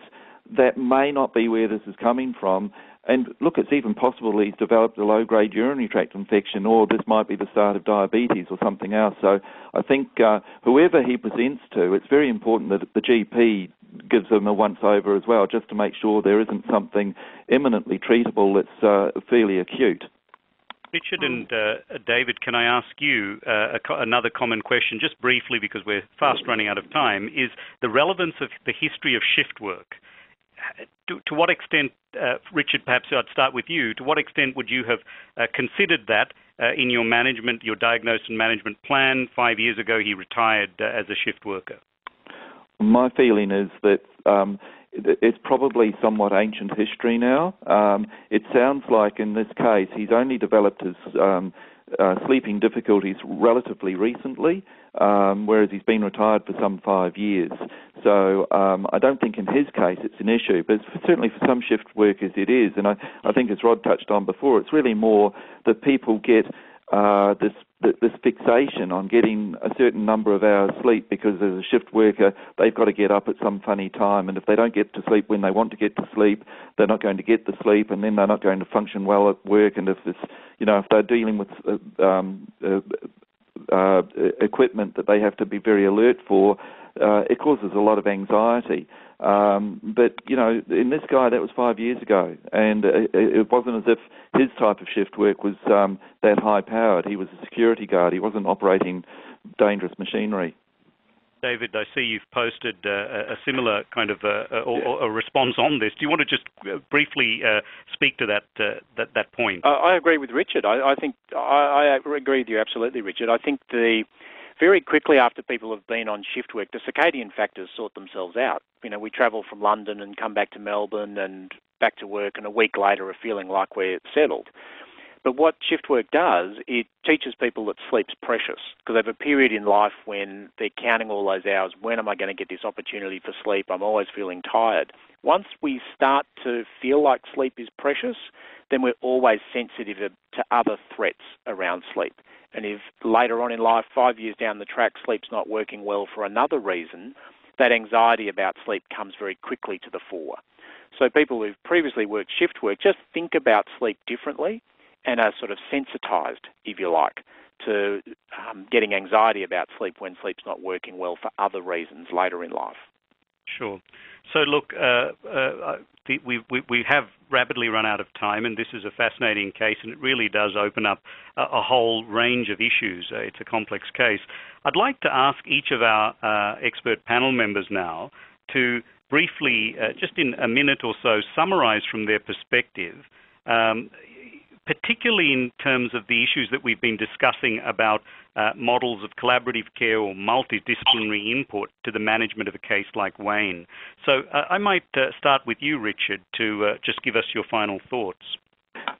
that may not be where this is coming from. And look, it's even possible he's developed a low grade urinary tract infection, or this might be the start of diabetes or something else. So I think uh, whoever he presents to, it's very important that the GP gives them a once over as well, just to make sure there isn't something imminently treatable that's uh, fairly acute. Richard and uh, David, can I ask you uh, co- another common question, just briefly, because we're fast running out of time, is the relevance of the history of shift work. To, to what extent, uh, Richard, perhaps I'd start with you, to what extent would you have uh, considered that uh, in your management, your diagnosis and management plan? Five years ago, he retired uh, as a shift worker. My feeling is that um, it's probably somewhat ancient history now. Um, it sounds like in this case he's only developed his um, uh, sleeping difficulties relatively recently, um, whereas he's been retired for some five years. So um, I don't think in his case it's an issue, but certainly for some shift workers it is. And I, I think as Rod touched on before, it's really more that people get uh, this this fixation on getting a certain number of hours sleep because as a shift worker they've got to get up at some funny time. And if they don't get to sleep when they want to get to sleep they're not going to get the sleep and then they're not going to function well at work. And if this you know if they're dealing with uh, um, uh, uh, equipment that they have to be very alert for uh, it causes a lot of anxiety um, but you know, in this guy, that was five years ago, and it, it wasn't as if his type of shift work was um, that high powered. He was a security guard. He wasn't operating dangerous machinery. David, I see you've posted uh, a similar kind of uh, a, a, a, response on this. Do you want to just uh, briefly uh, speak to that uh, that, that point? I agree with Richard. I, I think I, I, agree with you absolutely, Richard. I think the very quickly after people have been on shift work, the circadian factors sort themselves out. You know, we travel from London and come back to Melbourne and back to work, and a week later are feeling like we're settled. But what shift work does, it teaches people that sleep's precious because they have a period in life when they're counting all those hours. When am I going to get this opportunity for sleep? I'm always feeling tired. Once we start to feel like sleep is precious, then we're always sensitive to other threats around sleep. And if later on in life, five years down the track, sleep's not working well for another reason, that anxiety about sleep comes very quickly to the fore. So people who've previously worked shift work just think about sleep differently and are sort of sensitized, if you like, to um, getting anxiety about sleep when sleep's not working well for other reasons later in life. Sure. So look, uh, uh, we, we, we have rapidly run out of time, and this is a fascinating case, and it really does open up a, a whole range of issues. Uh, it's a complex case. I'd like to ask each of our uh, expert panel members now to briefly, uh, just in a minute or so, summarize from their perspective um, particularly in terms of the issues that we've been discussing about uh, models of collaborative care or multidisciplinary input to the management of a case like Wayne. So uh, I might uh, start with you, Richard, to uh, just give us your final thoughts.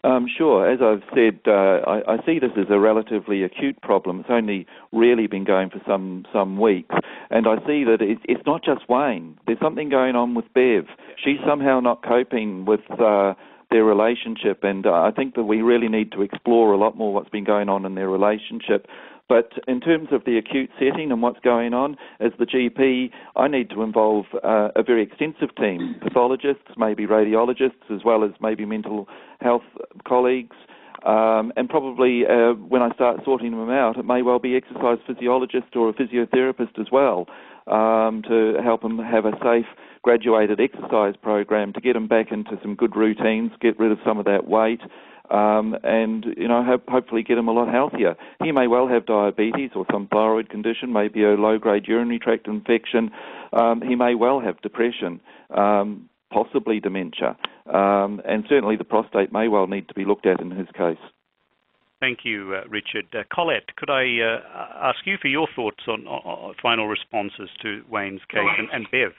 Um, sure. As I've said, uh, I, I, see this as a relatively acute problem. It's only really been going for some some weeks, and I see that it, it's not just Wayne. There's something going on with Bev. She's somehow not coping with uh, their relationship. And uh, I think that we really need to explore a lot more what's been going on in their relationship. But in terms of the acute setting and what's going on, as the GP, I need to involve uh, a very extensive team pathologists, maybe radiologists, as well as maybe mental health colleagues. Um, and probably uh, when I start sorting them out, it may well be exercise physiologist or a physiotherapist as well um, to help them have a safe graduated exercise program to get them back into some good routines, get rid of some of that weight, um, and you know hope, hopefully get him a lot healthier. He may well have diabetes or some thyroid condition, maybe a low-grade urinary tract infection. Um, he may well have depression, um, possibly dementia, um, and certainly the prostate may well need to be looked at in his case. Thank you, uh, Richard. Uh, Colette, could I uh, ask you for your thoughts on, final responses to Wayne's case and, Bev?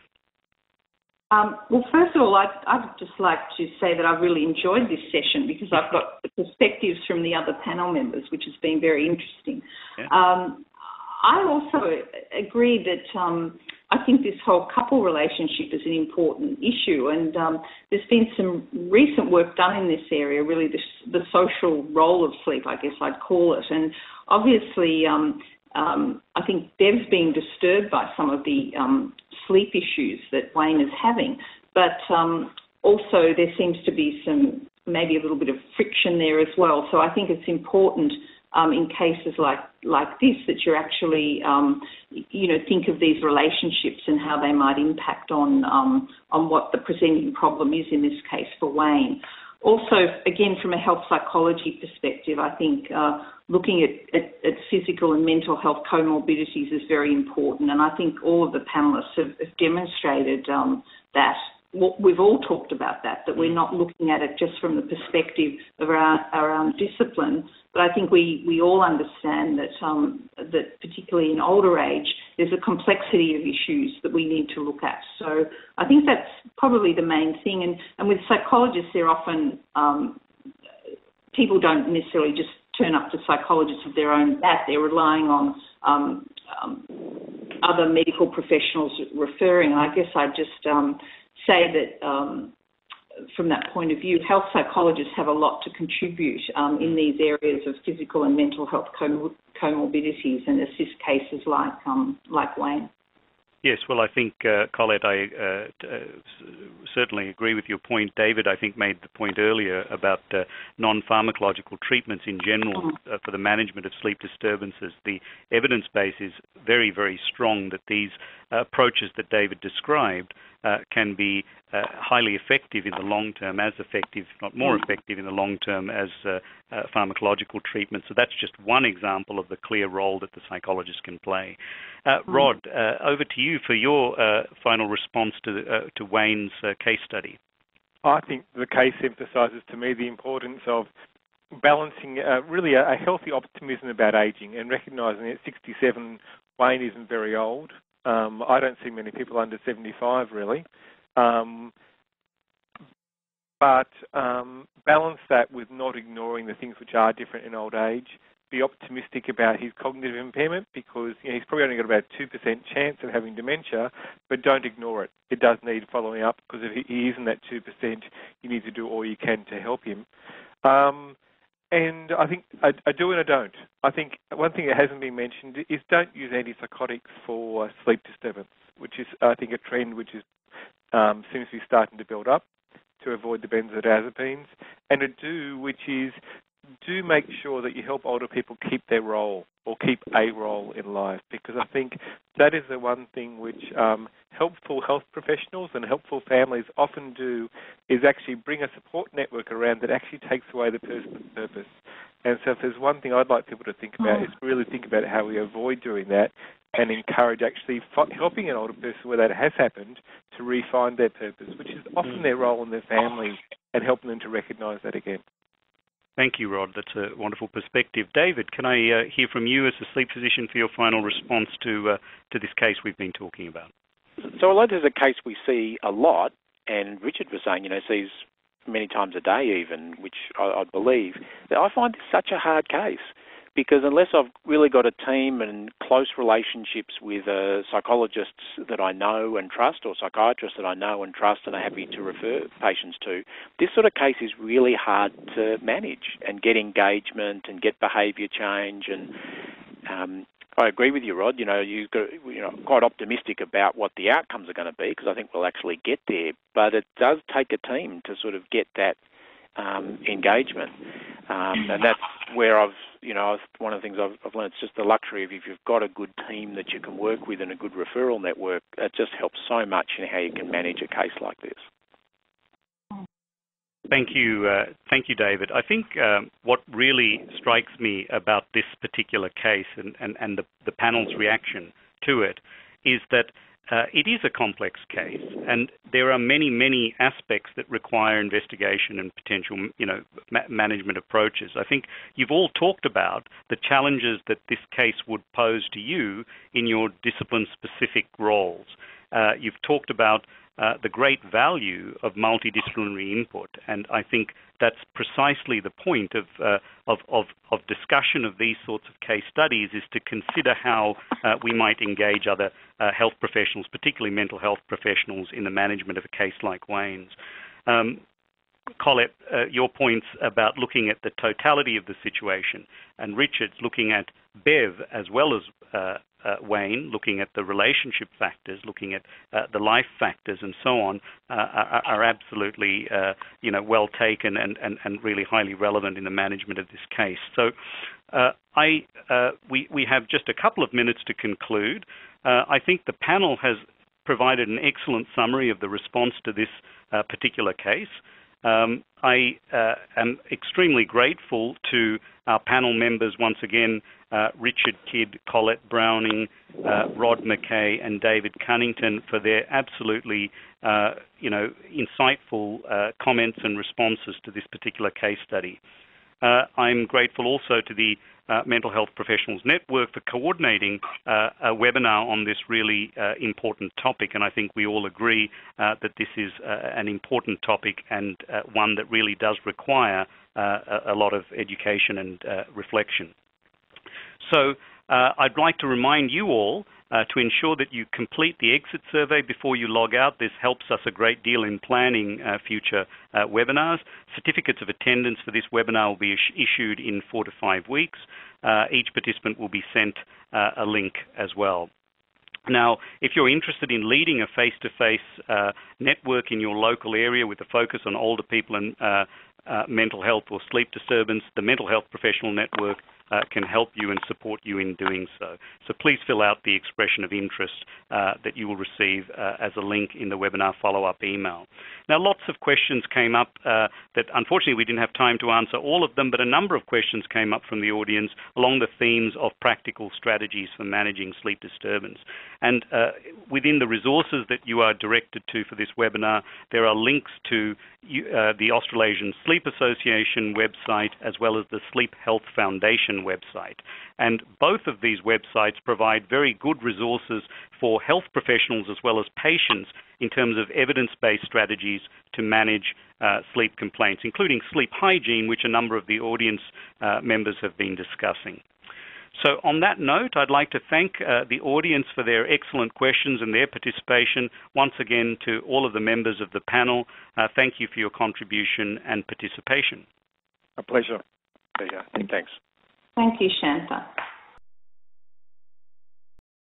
Um, well, first of all, I'd, I'd, just like to say that I've really enjoyed this session because I've got the perspectives from the other panel members, which has been very interesting. I also agree that um, I think this whole couple relationship is an important issue, and um, there's been some recent work done in this area, really the, the social role of sleep, I guess I'd call it. And obviously, um, um, I think Bev's being disturbed by some of the um, sleep issues that Wayne is having, but um, also there seems to be some maybe a little bit of friction there as well. So I think it's important um, in cases like like this that you actually um, you know think of these relationships and how they might impact on um, on what the presenting problem is in this case for Wayne. Also, again, from a health psychology perspective, I think uh, looking at, at, at, physical and mental health comorbidities is very important, and I think all of the panelists have, have demonstrated um, that we've all talked about that, that we're not looking at it just from the perspective of our, our own discipline, but I think we, we all understand that, um, that particularly in older age, there's a complexity of issues that we need to look at. So I think that's probably the main thing. And, and with psychologists, they're often, um, people don't necessarily just turn up to psychologists of their own bat. They're relying on um, um, other medical professionals referring. I guess I just um, say that um, from that point of view, health psychologists have a lot to contribute um, in these areas of physical and mental health comorbidities and assist cases like um, like Wayne. Yes, well, I think, uh, Colette, I uh, uh, certainly agree with your point. David, I think, made the point earlier about uh, non pharmacological treatments in general mm-hmm. uh, for the management of sleep disturbances. The evidence base is very, very strong that these approaches that David described uh, can be uh, highly effective in the long term, as effective, if not more effective in the long term as uh, uh, pharmacological treatment. So that's just one example of the clear role that the psychologist can play. Uh, mm. Rod, uh, over to you for your final response to, to Wayne's case study. I think the case emphasises to me the importance of balancing uh, really a, a, healthy optimism about aging and recognising at 67 Wayne isn't very old. Um, I don't see many people under 75 really. Um, but um, balance that with not ignoring the things which are different in old age. Be optimistic about his cognitive impairment because you know, he's probably only got about 2% chance of having dementia, but don't ignore it. It does need following up because if he is in that 2%, you need to do all you can to help him. Um, and I think I, I, do and I don't. I think one thing that hasn't been mentioned is don't use antipsychotics for sleep disturbance, which is I think a trend which is um, seems to be starting to build up to avoid the benzodiazepines, and a do which is do make sure that you help older people keep their role or keep a role in life because I think that is the one thing which um, helpful health professionals and helpful families often do is actually bring a support network around that actually takes away the person's purpose. And so if there's one thing I'd like people to think about is really think about how we avoid doing that and encourage actually helping an older person where that has happened to refine their purpose, which is often their role in their family and helping them to recognise that again. Thank you, Rod. That's a wonderful perspective. David, can I uh, hear from you as a sleep physician for your final response to uh, to this case we've been talking about? So, although there's a case we see a lot, and Richard was saying, you know, sees many times a day even, which I, I believe, I find this such a hard case because unless I've really got a team and close relationships with uh, psychologists that I know and trust, or psychiatrists that I know and trust and are happy to refer patients to, this sort of case is really hard to manage and get engagement and get behaviour change and. Um, I agree with you, Rod. You know, you got you know quite optimistic about what the outcomes are going to be because I think we'll actually get there. But it does take a team to sort of get that um, engagement. Um, and that's where I've, you know, one of the things I've, I've learned is just the luxury of if you've got a good team that you can work with and a good referral network, it just helps so much in how you can manage a case like this. Thank you, uh, thank you, David. I think um, what really strikes me about this particular case and, and, and the, the panel's reaction to it is that uh, it is a complex case, and there are many, many aspects that require investigation and potential, you know, ma- management approaches. I think you've all talked about the challenges that this case would pose to you in your discipline-specific roles. Uh, you've talked about uh, the great value of multidisciplinary input. And I think that's precisely the point of, uh, of, of, of, discussion of these sorts of case studies is to consider how uh, we might engage other uh, health professionals, particularly mental health professionals, in the management of a case like Wayne's. Um, Colette, uh, your points about looking at the totality of the situation, and Richard's looking at Bev as well as uh, Wayne, looking at the relationship factors, looking at uh, the life factors, and so on, uh, are, are, absolutely uh, you know well taken and, and, and really highly relevant in the management of this case. So, uh, I uh, we we have just a couple of minutes to conclude. I think the panel has provided an excellent summary of the response to this particular case. Um, I am extremely grateful to our panel members once again uh, Richard Kidd, Colette Browning, uh, Rod McKay, and David Cunnington for their absolutely, uh, you know, insightful uh, comments and responses to this particular case study. Uh, I'm grateful also to the uh, Mental Health Professionals Network for coordinating uh, a webinar on this really uh, important topic. And I think we all agree uh, that this is uh, an important topic and one that really does require a lot of education and reflection. So I'd like to remind you all uh, to ensure that you complete the exit survey before you log out. This helps us a great deal in planning uh, future uh, webinars. Certificates of attendance for this webinar will be is issued in four to five weeks. Uh, each participant will be sent uh, a link as well. Now, if you're interested in leading a face-to-face -face, network in your local area with a focus on older people and mental health or sleep disturbance, the Mental Health Professional Network uh, can help you and support you in doing so. So please fill out the expression of interest uh, that you will receive uh, as a link in the webinar follow-up email. Now, lots of questions came up uh, that unfortunately we didn't have time to answer all of them, but a number of questions came up from the audience along the themes of practical strategies for managing sleep disturbance. And uh, within the resources that you are directed to for this webinar, there are links to uh, the Australasian Sleep Association website as well as the Sleep Health Foundation website. And both of these websites provide very good resources for health professionals as well as patients in terms of evidence-based strategies to manage uh, sleep complaints, including sleep hygiene, which a number of the audience uh, members have been discussing. So on that note, I'd like to thank uh, the audience for their excellent questions and their participation. Once again, to all of the members of the panel, uh, thank you for your contribution and participation. A pleasure. Pleasure. Thanks. Thank you, Shantha.